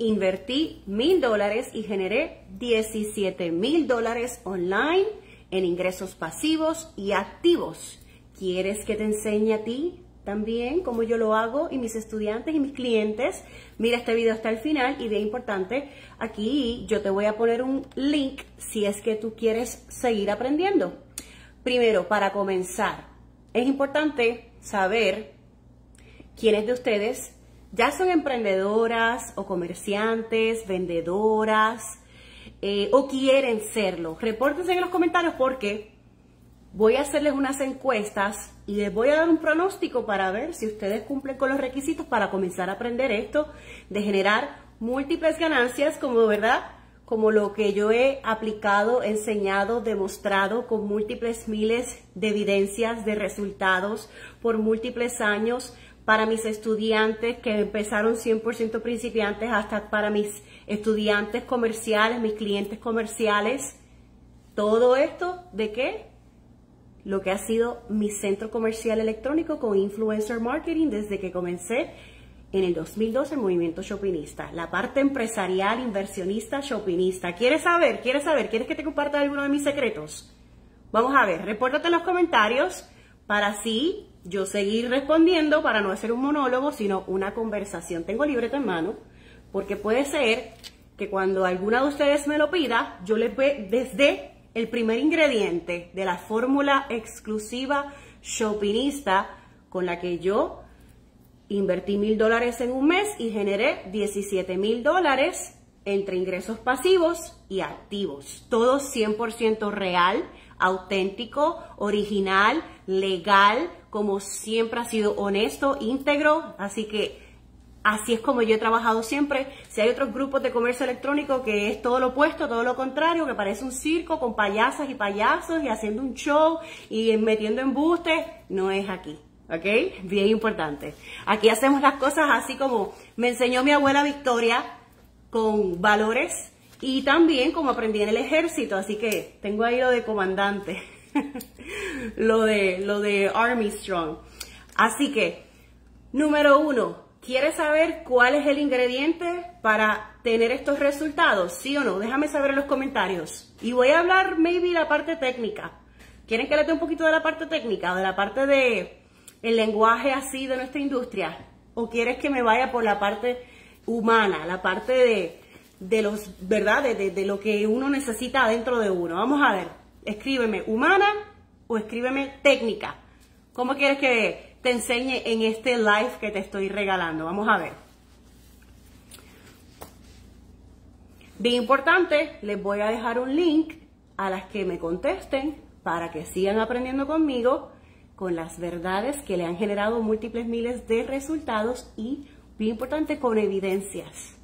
invertí mil dólares y generé 17 mil dólares online en ingresos pasivos y activos. ¿Quieres que te enseñe a ti también cómo yo lo hago y mis estudiantes y mis clientes? Mira este video hasta el final y bien importante, aquí yo te voy a poner un link si es que tú quieres seguir aprendiendo. Primero, para comenzar, es importante saber quiénes de ustedes ya son emprendedoras o comerciantes, vendedoras eh, o quieren serlo. Repórtense en los comentarios porque voy a hacerles unas encuestas y les voy a dar un pronóstico para ver si ustedes cumplen con los requisitos para comenzar a aprender esto de generar múltiples ganancias como verdad como lo que yo he aplicado, enseñado, demostrado con múltiples miles de evidencias de resultados por múltiples años para mis estudiantes que empezaron 100% principiantes hasta para mis estudiantes comerciales, mis clientes comerciales. Todo esto de qué? Lo que ha sido mi centro comercial electrónico con influencer marketing desde que comencé en el 2012 el movimiento shoppingista, la parte empresarial, inversionista, shoppingista. ¿Quieres saber? ¿Quieres saber? ¿Quieres que te comparta alguno de mis secretos? Vamos a ver, repórtate en los comentarios para así yo seguir respondiendo, para no hacer un monólogo, sino una conversación. Tengo libreta en mano, porque puede ser que cuando alguna de ustedes me lo pida, yo les ve desde el primer ingrediente de la fórmula exclusiva shoppingista con la que yo Invertí mil dólares en un mes y generé 17 mil dólares entre ingresos pasivos y activos. Todo 100% real, auténtico, original, legal, como siempre ha sido honesto, íntegro. Así que así es como yo he trabajado siempre. Si hay otros grupos de comercio electrónico que es todo lo opuesto, todo lo contrario, que parece un circo con payasas y payasos y haciendo un show y metiendo embustes, no es aquí. ¿ok? Bien importante. Aquí hacemos las cosas así como me enseñó mi abuela Victoria, con valores y también como aprendí en el ejército, así que tengo ahí lo de comandante, lo, de, lo de Army Strong. Así que, número uno, ¿quieres saber cuál es el ingrediente para tener estos resultados? ¿Sí o no? Déjame saber en los comentarios. Y voy a hablar maybe la parte técnica. ¿Quieren que le dé un poquito de la parte técnica, de la parte de lenguaje así de nuestra industria? ¿O quieres que me vaya por la parte humana, la parte de, de los, ¿verdad? De, de, lo que uno necesita dentro de uno. Vamos a ver, escríbeme humana o escríbeme técnica. ¿Cómo quieres que te enseñe en este live que te estoy regalando? Vamos a ver. Bien importante, les voy a dejar un link a las que me contesten para que sigan aprendiendo conmigo con las verdades que le han generado múltiples miles de resultados y, bien importante, con evidencias.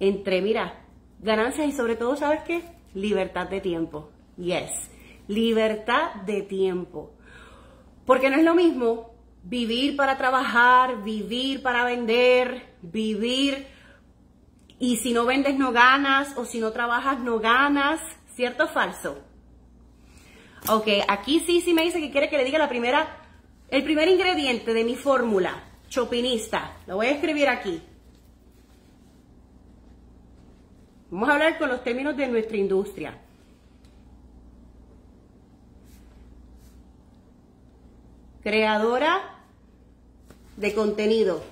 Entre, mira, ganancias y sobre todo, ¿sabes qué? Libertad de tiempo. Yes, libertad de tiempo. Porque no es lo mismo vivir para trabajar, vivir para vender, vivir y si no vendes no ganas o si no trabajas no ganas, ¿cierto o falso? Ok, aquí sí, sí me dice que quiere que le diga la primera, el primer ingrediente de mi fórmula, chopinista. Lo voy a escribir aquí. Vamos a hablar con los términos de nuestra industria. Creadora de contenido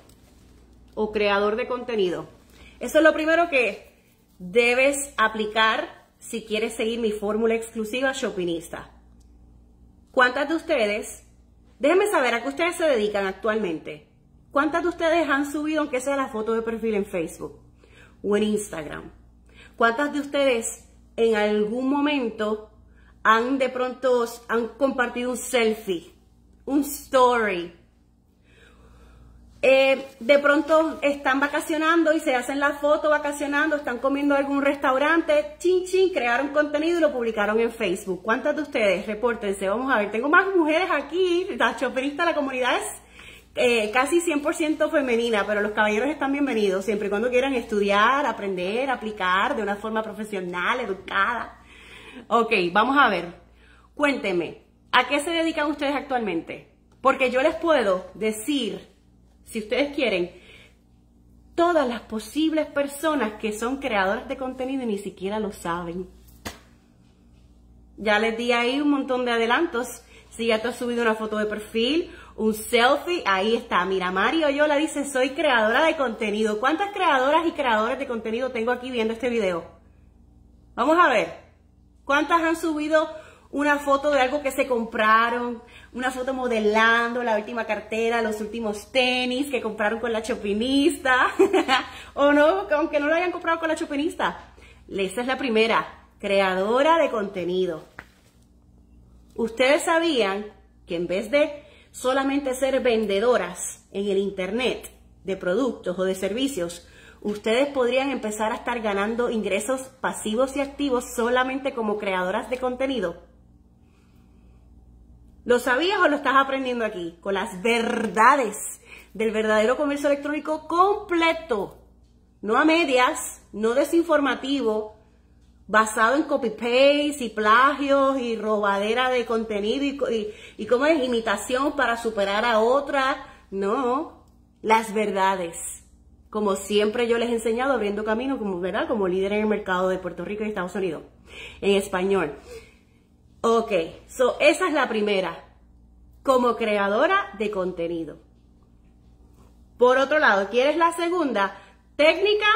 o creador de contenido. Eso es lo primero que debes aplicar si quieres seguir mi fórmula exclusiva Shopinista. ¿Cuántas de ustedes, déjenme saber a qué ustedes se dedican actualmente? ¿Cuántas de ustedes han subido aunque sea la foto de perfil en Facebook o en Instagram? ¿Cuántas de ustedes en algún momento han de pronto han compartido un selfie, un story, eh, de pronto están vacacionando y se hacen la foto vacacionando, están comiendo en algún restaurante, chin chin, crearon contenido y lo publicaron en Facebook. ¿Cuántas de ustedes? Repórtense, vamos a ver, tengo más mujeres aquí, la choferista, la comunidad es eh, casi 100% femenina, pero los caballeros están bienvenidos siempre y cuando quieran estudiar, aprender, aplicar de una forma profesional, educada. Ok, vamos a ver, cuéntenme, ¿a qué se dedican ustedes actualmente? Porque yo les puedo decir si ustedes quieren, todas las posibles personas que son creadoras de contenido y ni siquiera lo saben. Ya les di ahí un montón de adelantos. Si ya te has subido una foto de perfil, un selfie, ahí está. Mira, Mario yo la dice, soy creadora de contenido. ¿Cuántas creadoras y creadores de contenido tengo aquí viendo este video? Vamos a ver. ¿Cuántas han subido una foto de algo que se compraron, una foto modelando la última cartera, los últimos tenis que compraron con la chopinista, o no, aunque no lo hayan comprado con la chopinista. Esa es la primera, creadora de contenido. Ustedes sabían que en vez de solamente ser vendedoras en el Internet de productos o de servicios, ustedes podrían empezar a estar ganando ingresos pasivos y activos solamente como creadoras de contenido. ¿Lo sabías o lo estás aprendiendo aquí? Con las verdades del verdadero comercio electrónico completo, no a medias, no desinformativo, basado en copy-paste y plagios y robadera de contenido y, y, cómo es imitación para superar a otra. No, las verdades. Como siempre yo les he enseñado abriendo camino como, ¿verdad? como líder en el mercado de Puerto Rico y Estados Unidos, en español. Ok, so esa es la primera, como creadora de contenido. Por otro lado, ¿quieres la segunda? ¿Técnica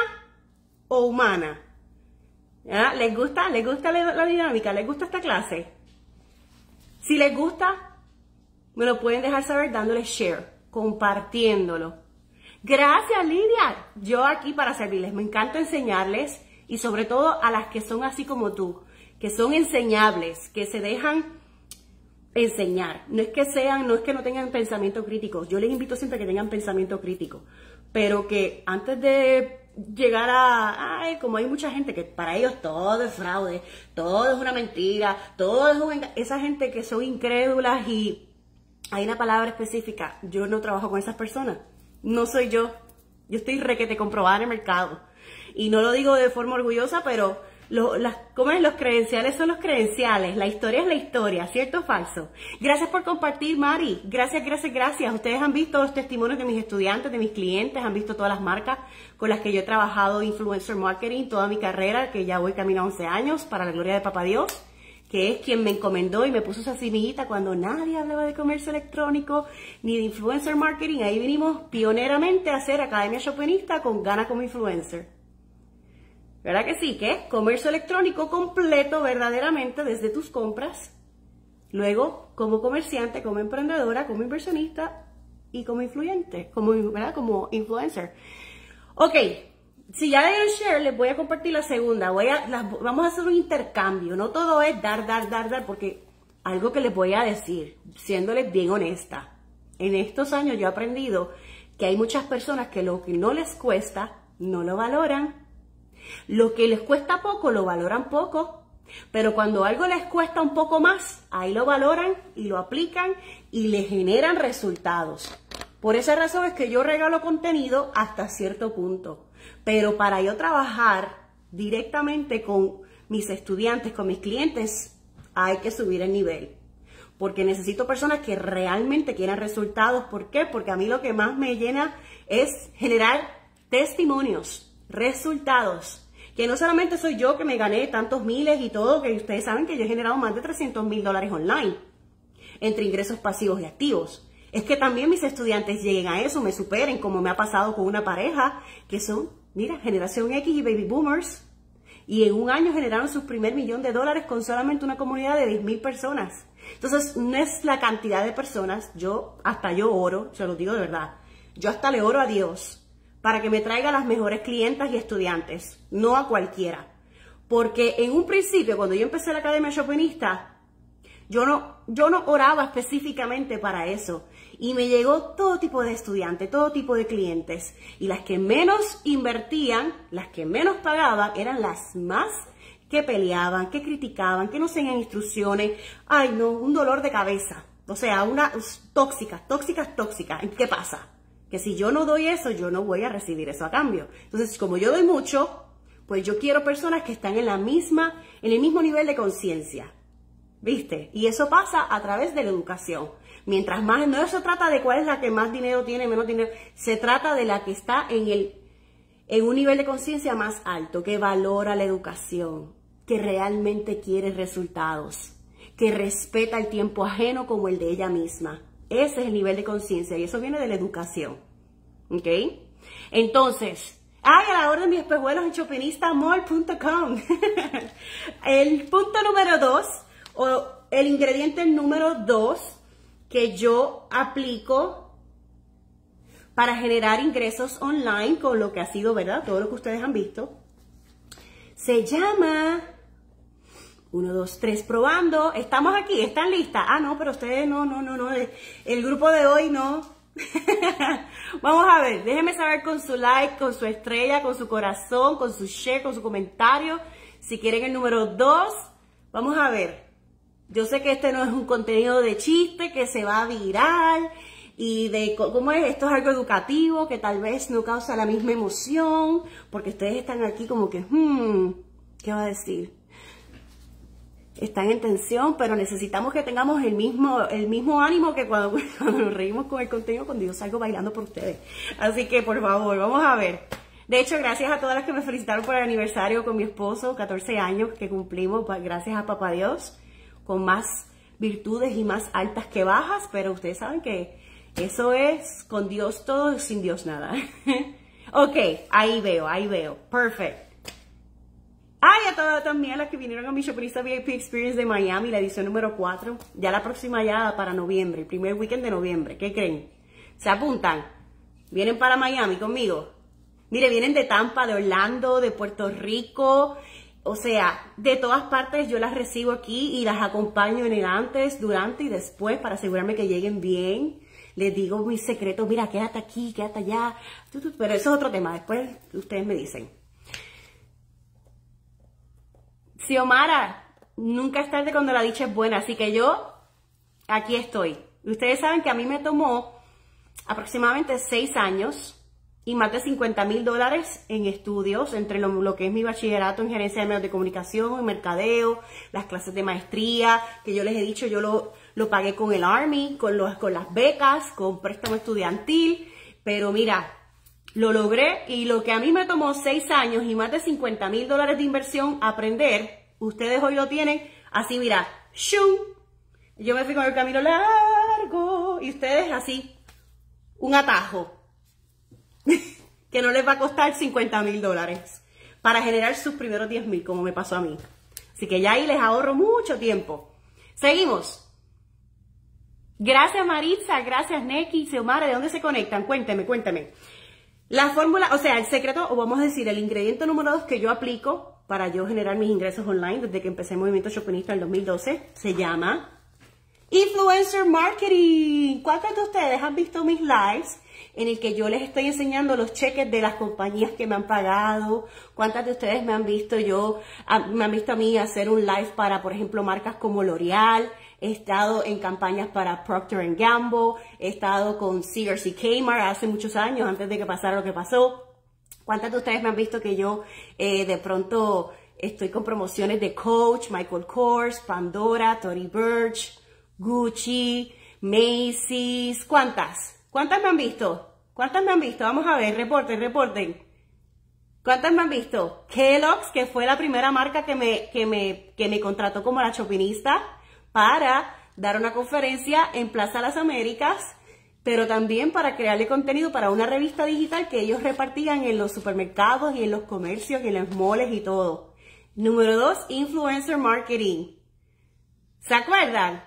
o humana? ¿Les gusta? ¿Les gusta la, dinámica? ¿Les gusta esta clase? Si les gusta, me lo pueden dejar saber dándole share, compartiéndolo. Gracias, Lidia. Yo aquí para servirles. Me encanta enseñarles y sobre todo a las que son así como tú que son enseñables, que se dejan enseñar. No es que sean, no es que no tengan pensamiento crítico. Yo les invito siempre a que tengan pensamiento crítico, pero que antes de llegar a, ay, como hay mucha gente que para ellos todo es fraude, todo es una mentira, todo es un esa gente que son incrédulas y hay una palabra específica. Yo no trabajo con esas personas. No soy yo. Yo estoy requete comprobada en el mercado. Y no lo digo de forma orgullosa, pero las, ¿cómo es? Los credenciales son los credenciales, la historia es la historia, ¿cierto o falso? Gracias por compartir, Mari. Gracias, gracias, gracias. Ustedes han visto los testimonios de mis estudiantes, de mis clientes, han visto todas las marcas con las que yo he trabajado influencer marketing toda mi carrera, que ya voy camino a 11 años, para la gloria de Papá Dios que es quien me encomendó y me puso esa semillita cuando nadie hablaba de comercio electrónico ni de influencer marketing. Ahí vinimos pioneramente a hacer Academia Shopinista con Gana como Influencer. ¿Verdad que sí? Que comercio electrónico completo verdaderamente desde tus compras. Luego, como comerciante, como emprendedora, como inversionista y como influyente, como, ¿verdad? como influencer. Ok, si ya le share, les voy a compartir la segunda. Voy a, vamos a hacer un intercambio. No todo es dar, dar, dar, dar, porque algo que les voy a decir, siéndoles bien honesta. En estos años yo he aprendido que hay muchas personas que lo que no les cuesta, no lo valoran lo que les cuesta poco lo valoran poco, pero cuando algo les cuesta un poco más, ahí lo valoran y lo aplican y le generan resultados. Por esa razón es que yo regalo contenido hasta cierto punto, pero para yo trabajar directamente con mis estudiantes, con mis clientes, hay que subir el nivel. Porque necesito personas que realmente quieran resultados. ¿Por qué? Porque a mí lo que más me llena es generar testimonios resultados. Que no solamente soy yo que me gané tantos miles y todo, que ustedes saben que yo he generado más de 300 mil dólares online entre ingresos pasivos y activos. Es que también mis estudiantes lleguen a eso, me superen, como me ha pasado con una pareja que son, mira, generación X y baby boomers. Y en un año generaron su primer millón de dólares con solamente una comunidad de 10 mil personas. Entonces, no es la cantidad de personas, yo hasta yo oro, se lo digo de verdad, yo hasta le oro a Dios para que me traiga las mejores clientas y estudiantes, no a cualquiera. Porque en un principio, cuando yo empecé la Academia Chopinista, yo no, yo no oraba específicamente para eso. Y me llegó todo tipo de estudiantes, todo tipo de clientes. Y las que menos invertían, las que menos pagaban, eran las más que peleaban, que criticaban, que no seguían instrucciones. Ay, no, un dolor de cabeza. O sea, unas tóxicas, tóxicas, tóxicas. ¿Qué pasa? Que si yo no doy eso, yo no voy a recibir eso a cambio. Entonces, como yo doy mucho, pues yo quiero personas que están en la misma, en el mismo nivel de conciencia. ¿Viste? Y eso pasa a través de la educación. Mientras más, no se trata de cuál es la que más dinero tiene, menos dinero, se trata de la que está en el en un nivel de conciencia más alto, que valora la educación, que realmente quiere resultados, que respeta el tiempo ajeno como el de ella misma. Ese es el nivel de conciencia y eso viene de la educación. ¿Ok? Entonces, ay, a la orden de mis espejuelos en chopinistamol.com. el punto número dos, o el ingrediente número dos que yo aplico para generar ingresos online con lo que ha sido, ¿verdad? Todo lo que ustedes han visto. Se llama 1, 2, 3, probando. Estamos aquí, están listas. Ah, no, pero ustedes no, no, no, no. El grupo de hoy no. Vamos a ver, déjenme saber con su like, con su estrella, con su corazón, con su share, con su comentario. Si quieren el número 2, vamos a ver. Yo sé que este no es un contenido de chiste que se va a viral y de cómo es, esto es algo educativo que tal vez no causa la misma emoción, porque ustedes están aquí como que, hmm, ¿qué va a decir? Están en tensión, pero necesitamos que tengamos el mismo, el mismo ánimo que cuando, nos reímos con el contenido, cuando yo salgo bailando por ustedes. Así que, por favor, vamos a ver. De hecho, gracias a todas las que me felicitaron por el aniversario con mi esposo, 14 años que cumplimos, gracias a Papá Dios, con más virtudes y más altas que bajas, pero ustedes saben que eso es con Dios todo, sin Dios nada. ok, ahí veo, ahí veo. Perfect. Ay, a todas también las que vinieron a mi Shopperista VIP Experience de Miami, la edición número 4. Ya la próxima ya para noviembre, el primer weekend de noviembre. ¿Qué creen? ¿Se apuntan? ¿Vienen para Miami conmigo? Mire, vienen de Tampa, de Orlando, de Puerto Rico. O sea, de todas partes yo las recibo aquí y las acompaño en el antes, durante y después para asegurarme que lleguen bien les digo mis secretos, mira, quédate aquí, quédate allá, pero eso es otro tema, después ustedes me dicen. Xiomara, nunca es tarde cuando la dicha es buena, así que yo aquí estoy. Ustedes saben que a mí me tomó aproximadamente seis años y más de 50 mil dólares en estudios, entre lo, que es mi bachillerato en gerencia de medios de comunicación, en mercadeo, las clases de maestría, que yo les he dicho, yo lo, lo pagué con el Army, con, los, con las becas, con préstamo estudiantil, pero mira, lo logré y lo que a mí me tomó seis años y más de 50 mil dólares de inversión aprender, ustedes hoy lo tienen así, mira, ¡shum! Yo me fui con el camino largo y ustedes así, un atajo, que no les va a costar 50 mil dólares para generar sus primeros 10 mil, como me pasó a mí. Así que ya ahí les ahorro mucho tiempo. Seguimos. Gracias Maritza, gracias Neki, Xiomara, ¿de dónde se conectan? Cuénteme, cuénteme. La fórmula, o sea, el secreto, o vamos a decir, el ingrediente número dos que yo aplico para yo generar mis ingresos online desde que empecé el movimiento shopinista en el 2012, se llama Influencer Marketing. ¿Cuántos de ustedes han visto mis lives en el que yo les estoy enseñando los cheques de las compañías que me han pagado? ¿Cuántas de ustedes me han visto yo, me han visto a mí hacer un live para, por ejemplo, marcas como L'Oreal? He estado en campañas para Procter Gamble, he estado con y Kmart hace muchos años, antes de que pasara lo que pasó. ¿Cuántas de ustedes me han visto que yo eh, de pronto estoy con promociones de Coach, Michael Kors, Pandora, Tory Burch, Gucci, Macy's? ¿Cuántas? ¿Cuántas me han visto? ¿Cuántas me han visto? Vamos a ver, reporten, reporten. ¿Cuántas me han visto? Kellogg's, que fue la primera marca que me, que me, que me contrató como la chopinista para dar una conferencia en Plaza Las Américas, pero también para crearle contenido para una revista digital que ellos repartían en los supermercados y en los comercios y en los moles y todo. Número dos, influencer marketing. ¿Se acuerdan?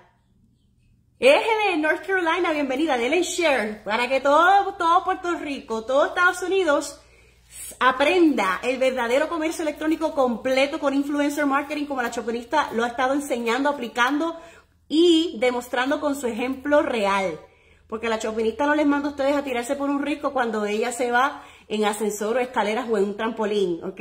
Eje de North Carolina, bienvenida, denle share para que todo, todo Puerto Rico, todo Estados Unidos aprenda el verdadero comercio electrónico completo con influencer marketing como la chocolista lo ha estado enseñando, aplicando y demostrando con su ejemplo real. Porque la chopinista no les manda a ustedes a tirarse por un rico cuando ella se va en ascensor o escaleras o en un trampolín, ¿ok?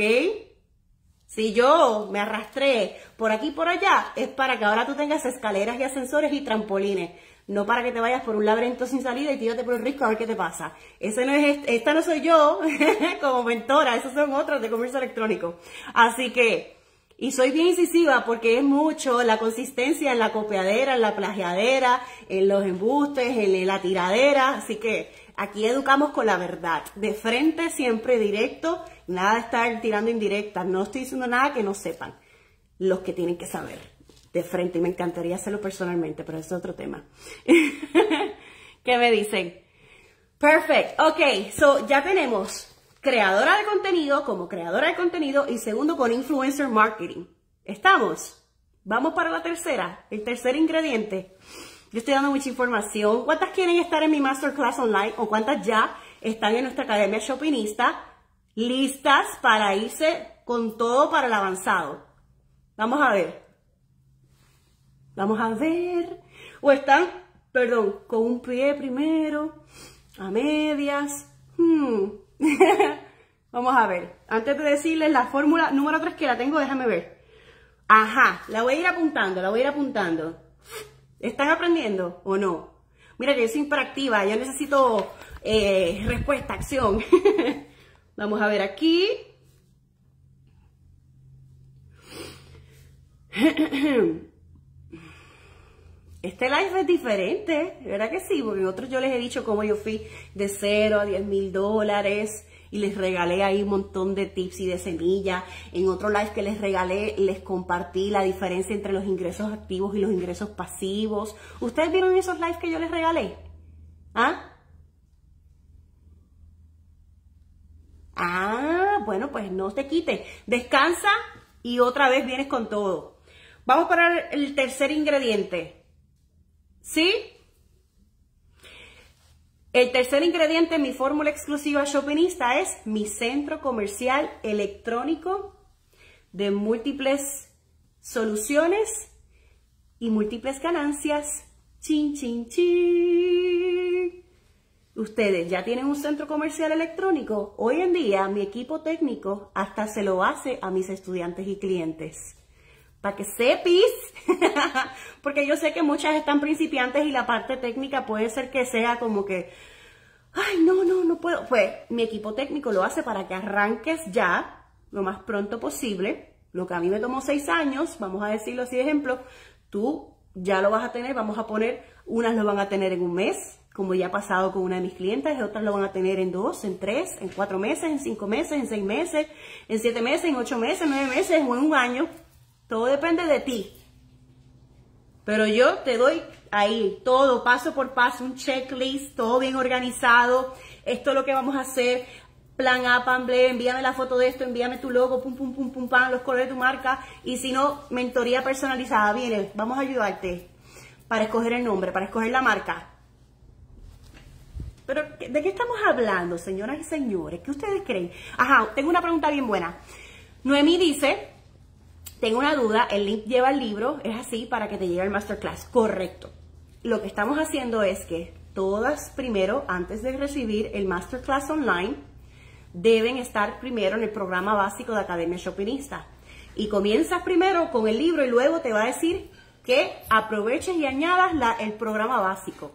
Si yo me arrastré por aquí y por allá, es para que ahora tú tengas escaleras y ascensores y trampolines no para que te vayas por un laberinto sin salida y tírate por el risco a ver qué te pasa. Ese no es, esta no soy yo como mentora, esos son otros de comercio electrónico. Así que Y soy bien incisiva porque es mucho la consistencia en la copiadera, en la plagiadera, en los embustes, en la tiradera. Así que aquí educamos con la verdad. De frente, siempre directo. Nada de estar tirando indirectas. No estoy diciendo nada que no sepan los que tienen que saber. De frente. Y me encantaría hacerlo personalmente, pero es otro tema. ¿Qué me dicen? Perfect. Ok, so ya tenemos creadora de contenido como creadora de contenido y segundo con influencer marketing. ¿Estamos? Vamos para la tercera, el tercer ingrediente. Yo estoy dando mucha información. ¿Cuántas quieren estar en mi masterclass online o cuántas ya están en nuestra academia Shoppingista listas para irse con todo para el avanzado? Vamos a ver. Vamos a ver. O están, perdón, con un pie primero, a medias. Hmm. Vamos a ver. Antes de decirles la fórmula número 3 que la tengo, déjame ver. Ajá, la voy a ir apuntando, la voy a ir apuntando. ¿Están aprendiendo o no? Mira que yo soy hiperactiva, yo necesito eh, respuesta, acción. Vamos a ver aquí. Este live es diferente, ¿verdad que sí? Porque en otros yo les he dicho cómo yo fui de 0 a 10 mil dólares y les regalé ahí un montón de tips y de semillas. En otro live que les regalé, les compartí la diferencia entre los ingresos activos y los ingresos pasivos. ¿Ustedes vieron esos lives que yo les regalé? ¿Ah? Ah, bueno, pues no te quite. Descansa y otra vez vienes con todo. Vamos para el tercer ingrediente. ¿Sí? El tercer ingrediente en mi fórmula exclusiva Shoppingista es mi centro comercial electrónico de múltiples soluciones y múltiples ganancias. Chin, chin, chin. Ustedes ya tienen un centro comercial electrónico. Hoy en día mi equipo técnico hasta se lo hace a mis estudiantes y clientes para que sepis, porque yo sé que muchas están principiantes y la parte técnica puede ser que sea como que, ay, no, no, no puedo. Pues mi equipo técnico lo hace para que arranques ya, lo más pronto posible. Lo que a mí me tomó seis años, vamos a decirlo así de ejemplo, tú ya lo vas a tener, vamos a poner, unas lo van a tener en un mes, como ya ha pasado con una de mis clientes, otras lo van a tener en dos, en tres, en cuatro meses, en cinco meses, en seis meses, en siete meses, en ocho meses, en nueve meses o en un año. Todo depende de ti. Pero yo te doy ahí todo, paso por paso, un checklist, todo bien organizado. Esto es lo que vamos a hacer. Plan A, plan B, envíame la foto de esto, envíame tu logo, pum, pum, pum, pum, pam, los colores de tu marca. Y si no, mentoría personalizada. Viene, vamos a ayudarte para escoger el nombre, para escoger la marca. Pero, ¿de qué estamos hablando, señoras y señores? ¿Qué ustedes creen? Ajá, tengo una pregunta bien buena. Noemí dice, tengo una duda, el link lleva el libro, es así para que te llegue el masterclass. Correcto. Lo que estamos haciendo es que todas primero, antes de recibir el masterclass online, deben estar primero en el programa básico de Academia Shoppingista. Y comienzas primero con el libro y luego te va a decir que aproveches y añadas el programa básico.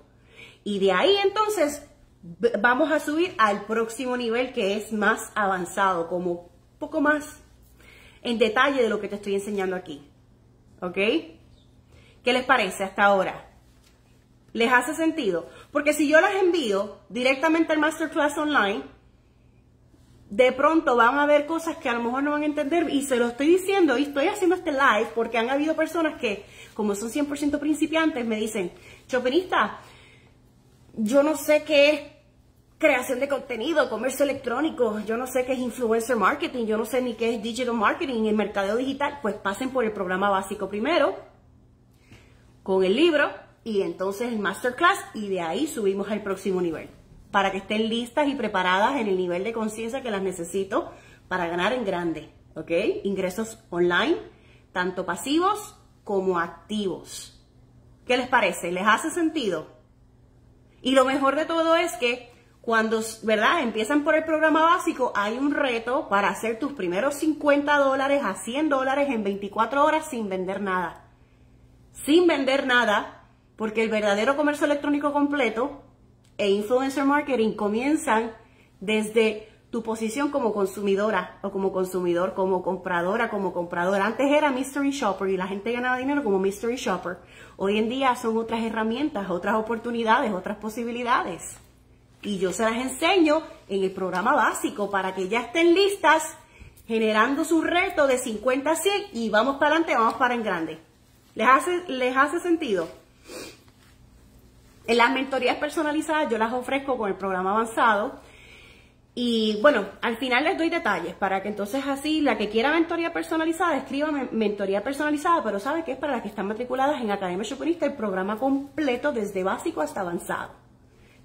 Y de ahí entonces vamos a subir al próximo nivel que es más avanzado, como un poco más en detalle de lo que te estoy enseñando aquí. ¿Ok? ¿Qué les parece hasta ahora? ¿Les hace sentido? Porque si yo las envío directamente al Masterclass Online, de pronto van a ver cosas que a lo mejor no van a entender y se lo estoy diciendo y estoy haciendo este live porque han habido personas que, como son 100% principiantes, me dicen, Chopinista, yo no sé qué es creación de contenido, comercio electrónico, yo no sé qué es influencer marketing, yo no sé ni qué es digital marketing, el mercadeo digital, pues pasen por el programa básico primero, con el libro y entonces el masterclass y de ahí subimos al próximo nivel, para que estén listas y preparadas en el nivel de conciencia que las necesito para ganar en grande, ¿ok? Ingresos online, tanto pasivos como activos. ¿Qué les parece? ¿Les hace sentido? Y lo mejor de todo es que cuando, ¿verdad? Empiezan por el programa básico, hay un reto para hacer tus primeros 50 dólares a 100 dólares en 24 horas sin vender nada. Sin vender nada, porque el verdadero comercio electrónico completo e influencer marketing comienzan desde tu posición como consumidora o como consumidor, como compradora, como compradora. Antes era mystery shopper y la gente ganaba dinero como mystery shopper. Hoy en día son otras herramientas, otras oportunidades, otras posibilidades. Y yo se las enseño en el programa básico para que ya estén listas generando su reto de 50 a 100 y vamos para adelante, vamos para en grande. ¿Les hace, les hace sentido? En las mentorías personalizadas yo las ofrezco con el programa avanzado y bueno, al final les doy detalles para que entonces así la que quiera mentoría personalizada, escriba mentoría personalizada, pero sabe que es para las que están matriculadas en Academia Shopinista el programa completo desde básico hasta avanzado.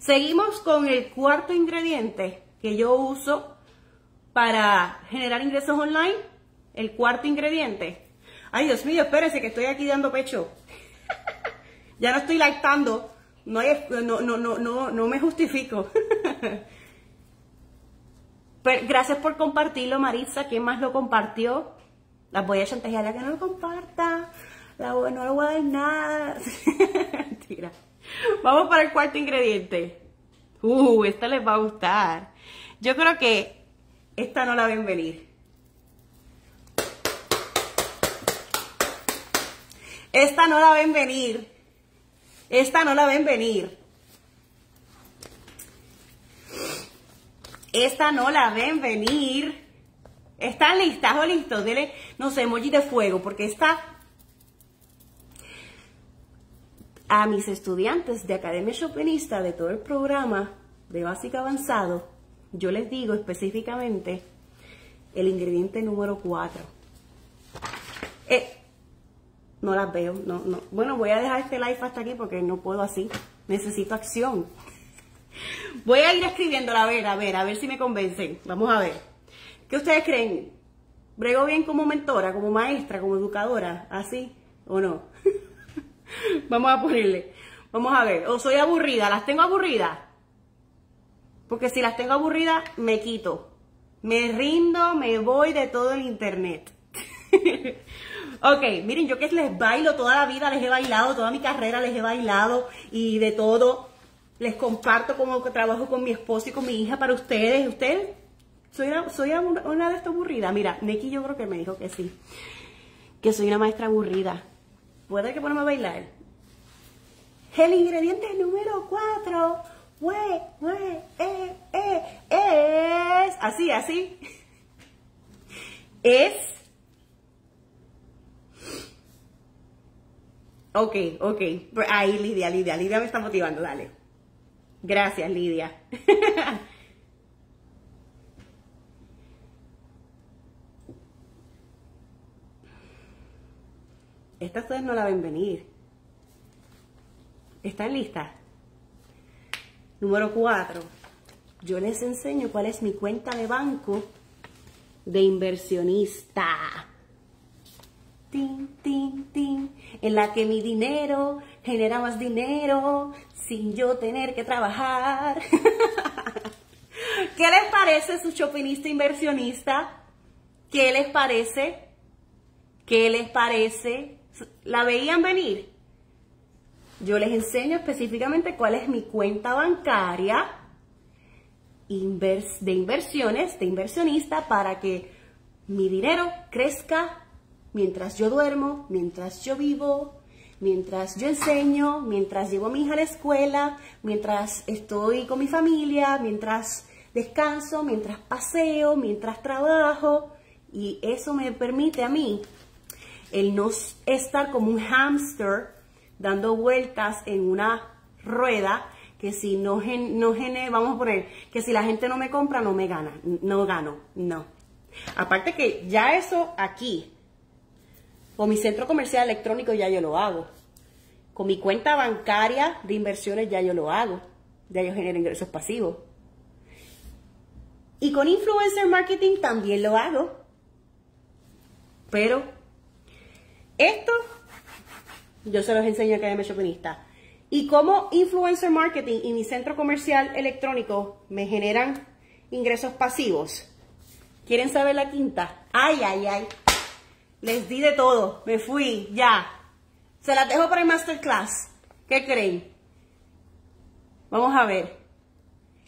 Seguimos con el cuarto ingrediente que yo uso para generar ingresos online. El cuarto ingrediente. Ay, Dios mío, espérese que estoy aquí dando pecho. ya no estoy lactando. No, no, no, no, no, no me justifico. gracias por compartirlo, Marisa. ¿Quién más lo compartió? Las voy a chantajear a que no lo comparta. La, no le voy a dar nada. Mentira. Vamos para el cuarto ingrediente. Uh, esta les va a gustar. Yo creo que esta no la ven venir. Esta no la ven venir. Esta no la ven venir. Esta no la ven venir. ¿Están listas o listos? Dele, no sé, emoji de fuego, porque esta... A mis estudiantes de Academia Chopinista, de todo el programa de básico avanzado, yo les digo específicamente el ingrediente número 4. Eh, no las veo, no, no. Bueno, voy a dejar este live hasta aquí porque no puedo así. Necesito acción. Voy a ir escribiéndola, a ver, a ver, a ver si me convencen. Vamos a ver. ¿Qué ustedes creen? ¿Brego bien como mentora, como maestra, como educadora? ¿Así o no? Vamos a ponerle. Vamos a ver. ¿O soy aburrida? ¿Las tengo aburridas? Porque si las tengo aburridas, me quito. Me rindo, me voy de todo el internet. ok, miren, yo que les bailo toda la vida, les he bailado, toda mi carrera les he bailado y de todo les comparto cómo trabajo con mi esposo y con mi hija para ustedes. ¿Ustedes? Soy soy una de estas aburridas. Mira, Neki yo creo que me dijo que sí. Que soy una maestra aburrida. ¿Puede que ponemos a bailar? El ingrediente número cuatro. eh, eh, es. Así, así. Es. Ok, ok. Ahí, Lidia, Lidia. Lidia me está motivando. Dale. Gracias, Lidia. Estas ustedes no la ven venir. ¿Están listas? Número 4. Yo les enseño cuál es mi cuenta de banco de inversionista. Tin, tin, tin. En la que mi dinero genera más dinero sin yo tener que trabajar. ¿Qué les parece su chopinista inversionista? ¿Qué les parece? ¿Qué les parece? ¿La veían venir? Yo les enseño específicamente cuál es mi cuenta bancaria de inversiones, de inversionista, para que mi dinero crezca mientras yo duermo, mientras yo vivo, mientras yo enseño, mientras llevo a mi hija a la escuela, mientras estoy con mi familia, mientras descanso, mientras paseo, mientras trabajo. Y eso me permite a mí el no estar como un hámster dando vueltas en una rueda que si no, no genera, vamos a poner, que si la gente no me compra, no me gana, no gano, no. Aparte que ya eso aquí, con mi centro comercial electrónico ya yo lo hago. Con mi cuenta bancaria de inversiones ya yo lo hago. Ya yo genero ingresos pasivos. Y con influencer marketing también lo hago. Pero esto yo se los enseño a Academia Shopinista. Y como influencer marketing y mi centro comercial electrónico me generan ingresos pasivos. ¿Quieren saber la quinta? Ay, ay, ay. Les di de todo. Me fui, ya. Se las dejo para el masterclass. ¿Qué creen? Vamos a ver.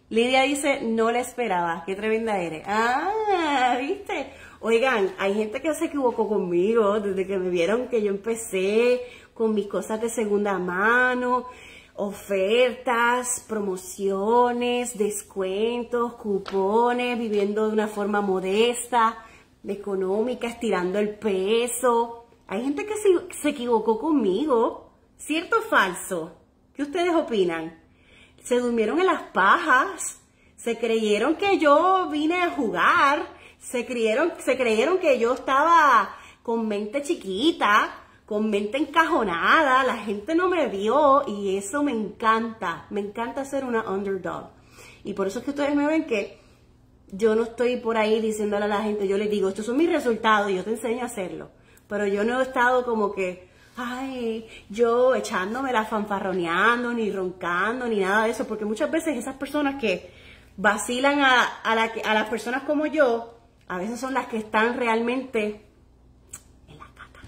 Lidia dice, no la esperaba, qué tremenda eres. Ah, ¿viste? Oigan, hay gente que se equivocó conmigo desde que me vieron que yo empecé con mis cosas de segunda mano, ofertas, promociones, descuentos, cupones, viviendo de una forma modesta, económica, estirando el peso. Hay gente que se, se equivocó conmigo. ¿Cierto o falso? ¿Qué ustedes opinan? Se durmieron en las pajas, se creyeron que yo vine a jugar, se creyeron, se creyeron que yo estaba con mente chiquita, con mente encajonada, la gente no me vio y eso me encanta, me encanta ser una underdog. Y por eso es que ustedes me ven que yo no estoy por ahí diciéndole a la gente, yo les digo, estos son mis resultados, yo te enseño a hacerlo. Pero yo no he estado como que, ay, yo echándome la fanfarroneando, ni roncando, ni nada de eso, porque muchas veces esas personas que vacilan a, a, las personas como yo, a veces son las que están realmente en la caca.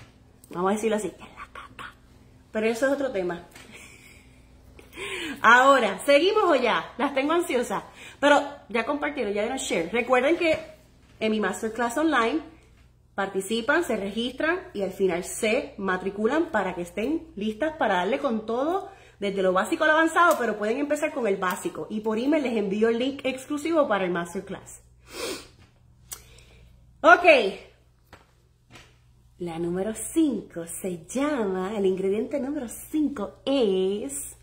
Vamos a decirlo así, en la caca. Pero eso es otro tema. Ahora, ¿seguimos o ya? Las tengo ansiosas. Pero ya compartieron, ya dieron share. Recuerden que en mi masterclass online participan, se registran y al final se matriculan para que estén listas para darle con todo, desde lo básico al avanzado, pero pueden empezar con el básico. Y por email les envío el link exclusivo para el masterclass. Ok. La número 5 se llama, el ingrediente número 5 es...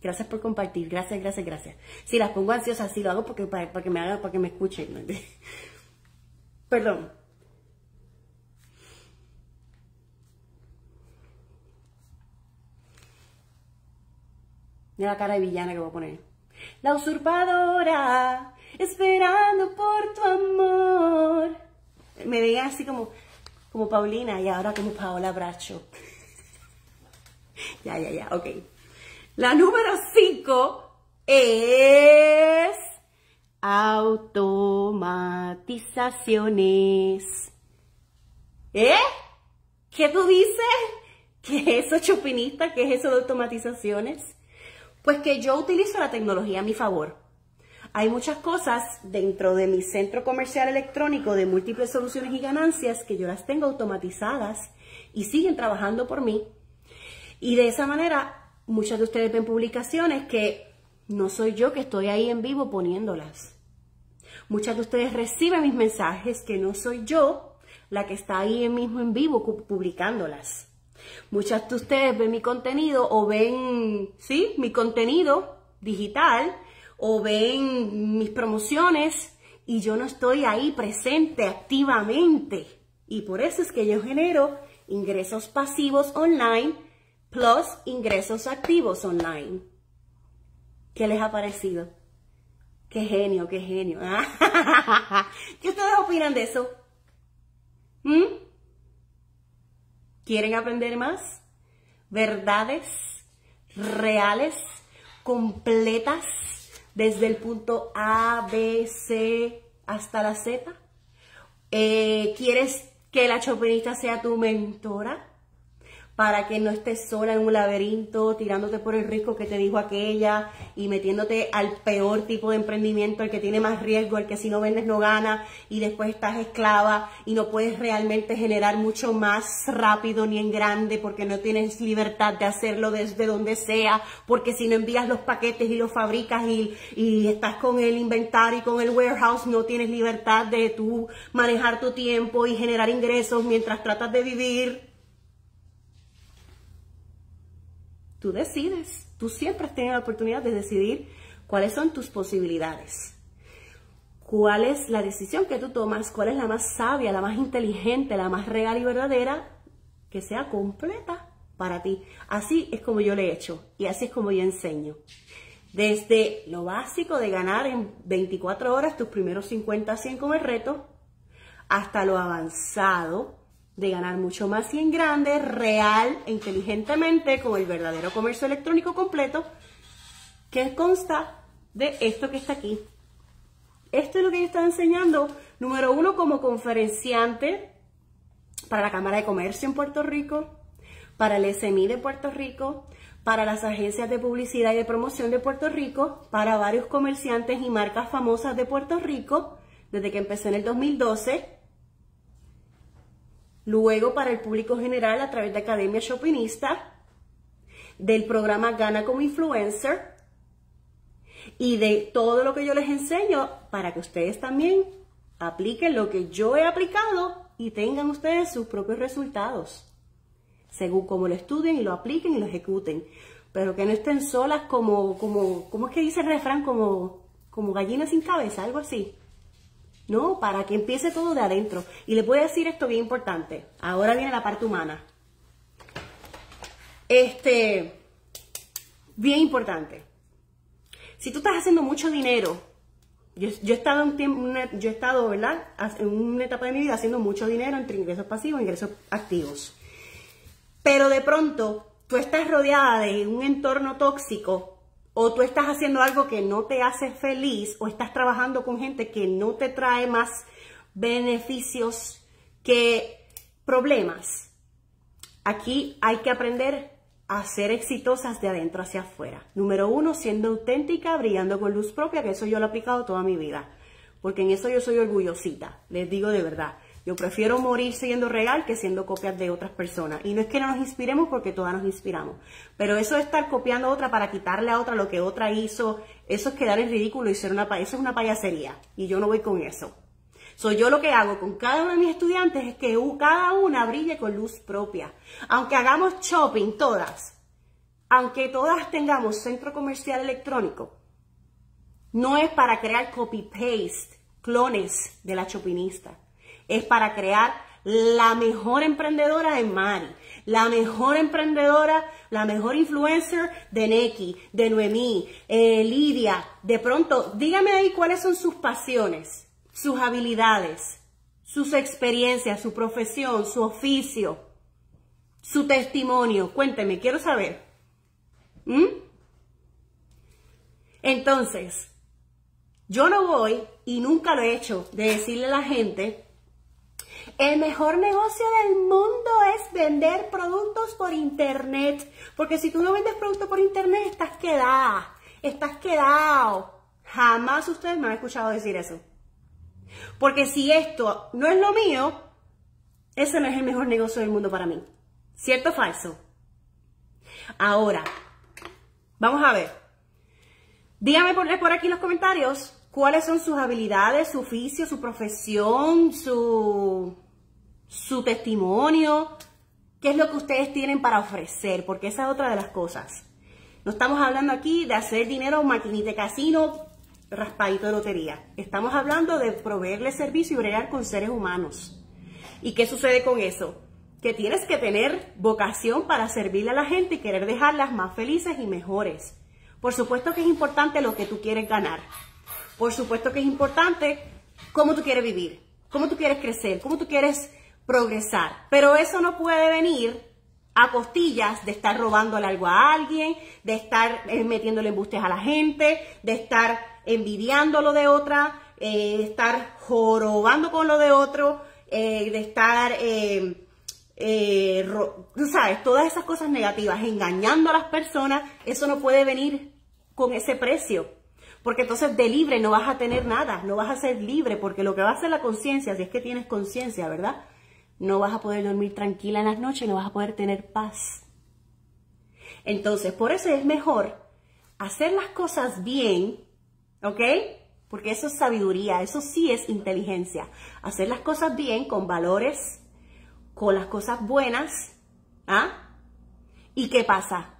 Gracias por compartir, gracias, gracias, gracias. Si las pongo ansiosas, sí lo hago porque, para, que me hagan, para que me escuchen. Perdón. Mira la cara de villana que voy a poner. La usurpadora, esperando por tu amor. Me veía así como, como Paulina y ahora como Paola Bracho. ya, ya, ya, ok. La número 5 es automatizaciones. ¿Eh? ¿Qué tú dices? ¿Qué es eso, chupinista? ¿Qué es eso de automatizaciones? Pues que yo utilizo la tecnología a mi favor. Hay muchas cosas dentro de mi centro comercial electrónico de múltiples soluciones y ganancias que yo las tengo automatizadas y siguen trabajando por mí. Y de esa manera, muchas de ustedes ven publicaciones que no soy yo que estoy ahí en vivo poniéndolas. Muchas de ustedes reciben mis mensajes que no soy yo la que está ahí mismo en vivo publicándolas. Muchas de ustedes ven mi contenido o ven, sí, mi contenido digital o ven mis promociones y yo no estoy ahí presente activamente. Y por eso es que yo genero ingresos pasivos online plus ingresos activos online. ¿Qué les ha parecido? Qué genio, qué genio. ¿Qué ustedes opinan de eso? ¿Mm? ¿Quieren aprender más? Verdades reales, completas, desde el punto A, B, C hasta la Z. Eh, ¿Quieres que la chopinista sea tu mentora? Para que no estés sola en un laberinto, tirándote por el riesgo que te dijo aquella y metiéndote al peor tipo de emprendimiento, el que tiene más riesgo, el que si no vendes no gana y después estás esclava y no puedes realmente generar mucho más rápido ni en grande porque no tienes libertad de hacerlo desde donde sea, porque si no envías los paquetes y los fabricas y, y estás con el inventario y con el warehouse, no tienes libertad de tú manejar tu tiempo y generar ingresos mientras tratas de vivir Tú decides. Tú siempre tienes la oportunidad de decidir cuáles son tus posibilidades. ¿Cuál es la decisión que tú tomas? ¿Cuál es la más sabia, la más inteligente, la más real y verdadera? Que sea completa para ti. Así es como yo le he hecho y así es como yo enseño. Desde lo básico de ganar en 24 horas tus primeros 50 100 con el reto, hasta lo avanzado de ganar mucho más y en grande, real e inteligentemente con el verdadero comercio electrónico completo que consta de esto que está aquí. Esto es lo que yo estaba enseñando, número uno, como conferenciante para la Cámara de Comercio en Puerto Rico, para el SMI de Puerto Rico, para las agencias de publicidad y de promoción de Puerto Rico, para varios comerciantes y marcas famosas de Puerto Rico, desde que empecé en el 2012. Luego para el público general a través de Academia Shoppingista, del programa Gana como Influencer y de todo lo que yo les enseño para que ustedes también apliquen lo que yo he aplicado y tengan ustedes sus propios resultados según como lo estudien y lo apliquen y lo ejecuten. Pero que no estén solas como, como, ¿cómo es que dice el refrán? Como, como gallinas sin cabeza, algo así. No, para que empiece todo de adentro. Y les voy a decir esto bien importante. Ahora viene la parte humana. Este, bien importante. Si tú estás haciendo mucho dinero, yo, he estado en tiempo, yo he estado, ¿verdad? En una etapa de mi vida haciendo mucho dinero entre ingresos pasivos e ingresos activos. Pero de pronto tú estás rodeada de un entorno tóxico o tú estás haciendo algo que no te hace feliz o estás trabajando con gente que no te trae más beneficios que problemas. Aquí hay que aprender a ser exitosas de adentro hacia afuera. Número uno, siendo auténtica, brillando con luz propia, que eso yo lo he aplicado toda mi vida, porque en eso yo soy orgullosita, les digo de verdad. Yo prefiero morir siendo real que siendo copias de otras personas. Y no es que no nos inspiremos porque todas nos inspiramos. Pero eso de estar copiando a otra para quitarle a otra lo que otra hizo, eso es quedar en ridículo y ser una, eso es una payasería. Y yo no voy con eso. Soy yo lo que hago con cada uno de mis estudiantes es que cada una brille con luz propia. Aunque hagamos shopping todas, aunque todas tengamos centro comercial electrónico, no es para crear copy-paste, clones de la chopinista es para crear la mejor emprendedora de Mari, la mejor emprendedora, la mejor influencer de Neki, de Noemí, eh, Lidia. De pronto, dígame ahí cuáles son sus pasiones, sus habilidades, sus experiencias, su profesión, su oficio, su testimonio. Cuénteme, quiero saber. ¿Mm? Entonces, yo no voy, y nunca lo he hecho, de decirle a la gente, el mejor negocio del mundo es vender productos por internet. Porque si tú no vendes productos por internet, estás quedada. Estás quedado. Jamás ustedes me han escuchado decir eso. Porque si esto no es lo mío, ese no es el mejor negocio del mundo para mí. ¿Cierto o falso? Ahora, vamos a ver. Dígame por, por aquí en los comentarios cuáles son sus habilidades, su oficio, su profesión, su, su testimonio, qué es lo que ustedes tienen para ofrecer, porque esa es otra de las cosas. No estamos hablando aquí de hacer dinero maquinita de casino, raspadito de lotería. Estamos hablando de proveerle servicio y bregar con seres humanos. ¿Y qué sucede con eso? Que tienes que tener vocación para servirle a la gente y querer dejarlas más felices y mejores. Por supuesto que es importante lo que tú quieres ganar. Por supuesto que es importante cómo tú quieres vivir, cómo tú quieres crecer, cómo tú quieres progresar. Pero eso no puede venir a costillas de estar robándole algo a alguien, de estar eh, metiéndole embustes a la gente, de estar envidiando lo de otra, eh, de estar jorobando con lo de otro, eh, de estar, sabes, todas esas cosas negativas, engañando a las personas, eso no puede venir con ese precio. Porque entonces de libre no vas a tener nada, no vas a ser libre, porque lo que va a hacer la conciencia, si es que tienes conciencia, ¿verdad? No vas a poder dormir tranquila en las noches, no vas a poder tener paz. Entonces, por eso es mejor hacer las cosas bien, ¿ok? Porque eso es sabiduría, eso sí es inteligencia. Hacer las cosas bien con valores, con las cosas buenas, ¿ah? ¿Y qué pasa?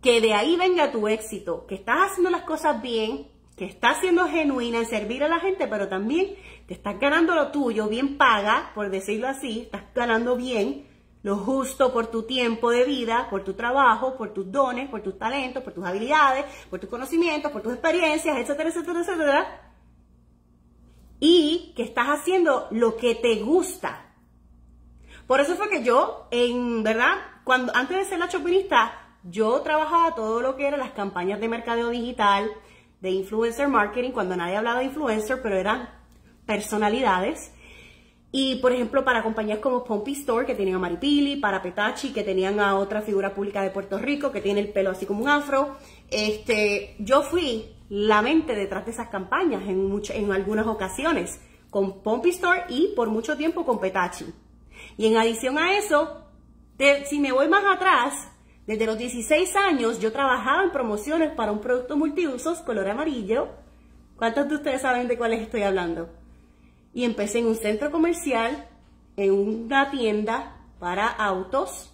que de ahí venga tu éxito, que estás haciendo las cosas bien, que estás siendo genuina en servir a la gente, pero también te estás ganando lo tuyo, bien paga, por decirlo así, estás ganando bien lo justo por tu tiempo de vida, por tu trabajo, por tus dones, por tus talentos, por tus habilidades, por tus conocimientos, por tus experiencias, etcétera, etcétera, etcétera. Y que estás haciendo lo que te gusta. Por eso fue que yo, en verdad, cuando antes de ser la chopinista, yo trabajaba todo lo que eran las campañas de mercadeo digital, de influencer marketing, cuando nadie hablaba de influencer, pero eran personalidades. Y por ejemplo, para compañías como Pompey Store, que tenían a Maripili, para Petachi, que tenían a otra figura pública de Puerto Rico, que tiene el pelo así como un afro, este, yo fui la mente detrás de esas campañas en, en algunas ocasiones, con Pompey Store y por mucho tiempo con Petachi. Y en adición a eso, si me voy más atrás, desde los 16 años yo trabajaba en promociones para un producto multiusos color amarillo. ¿Cuántos de ustedes saben de cuáles estoy hablando? y empecé en un centro comercial, en una tienda para autos.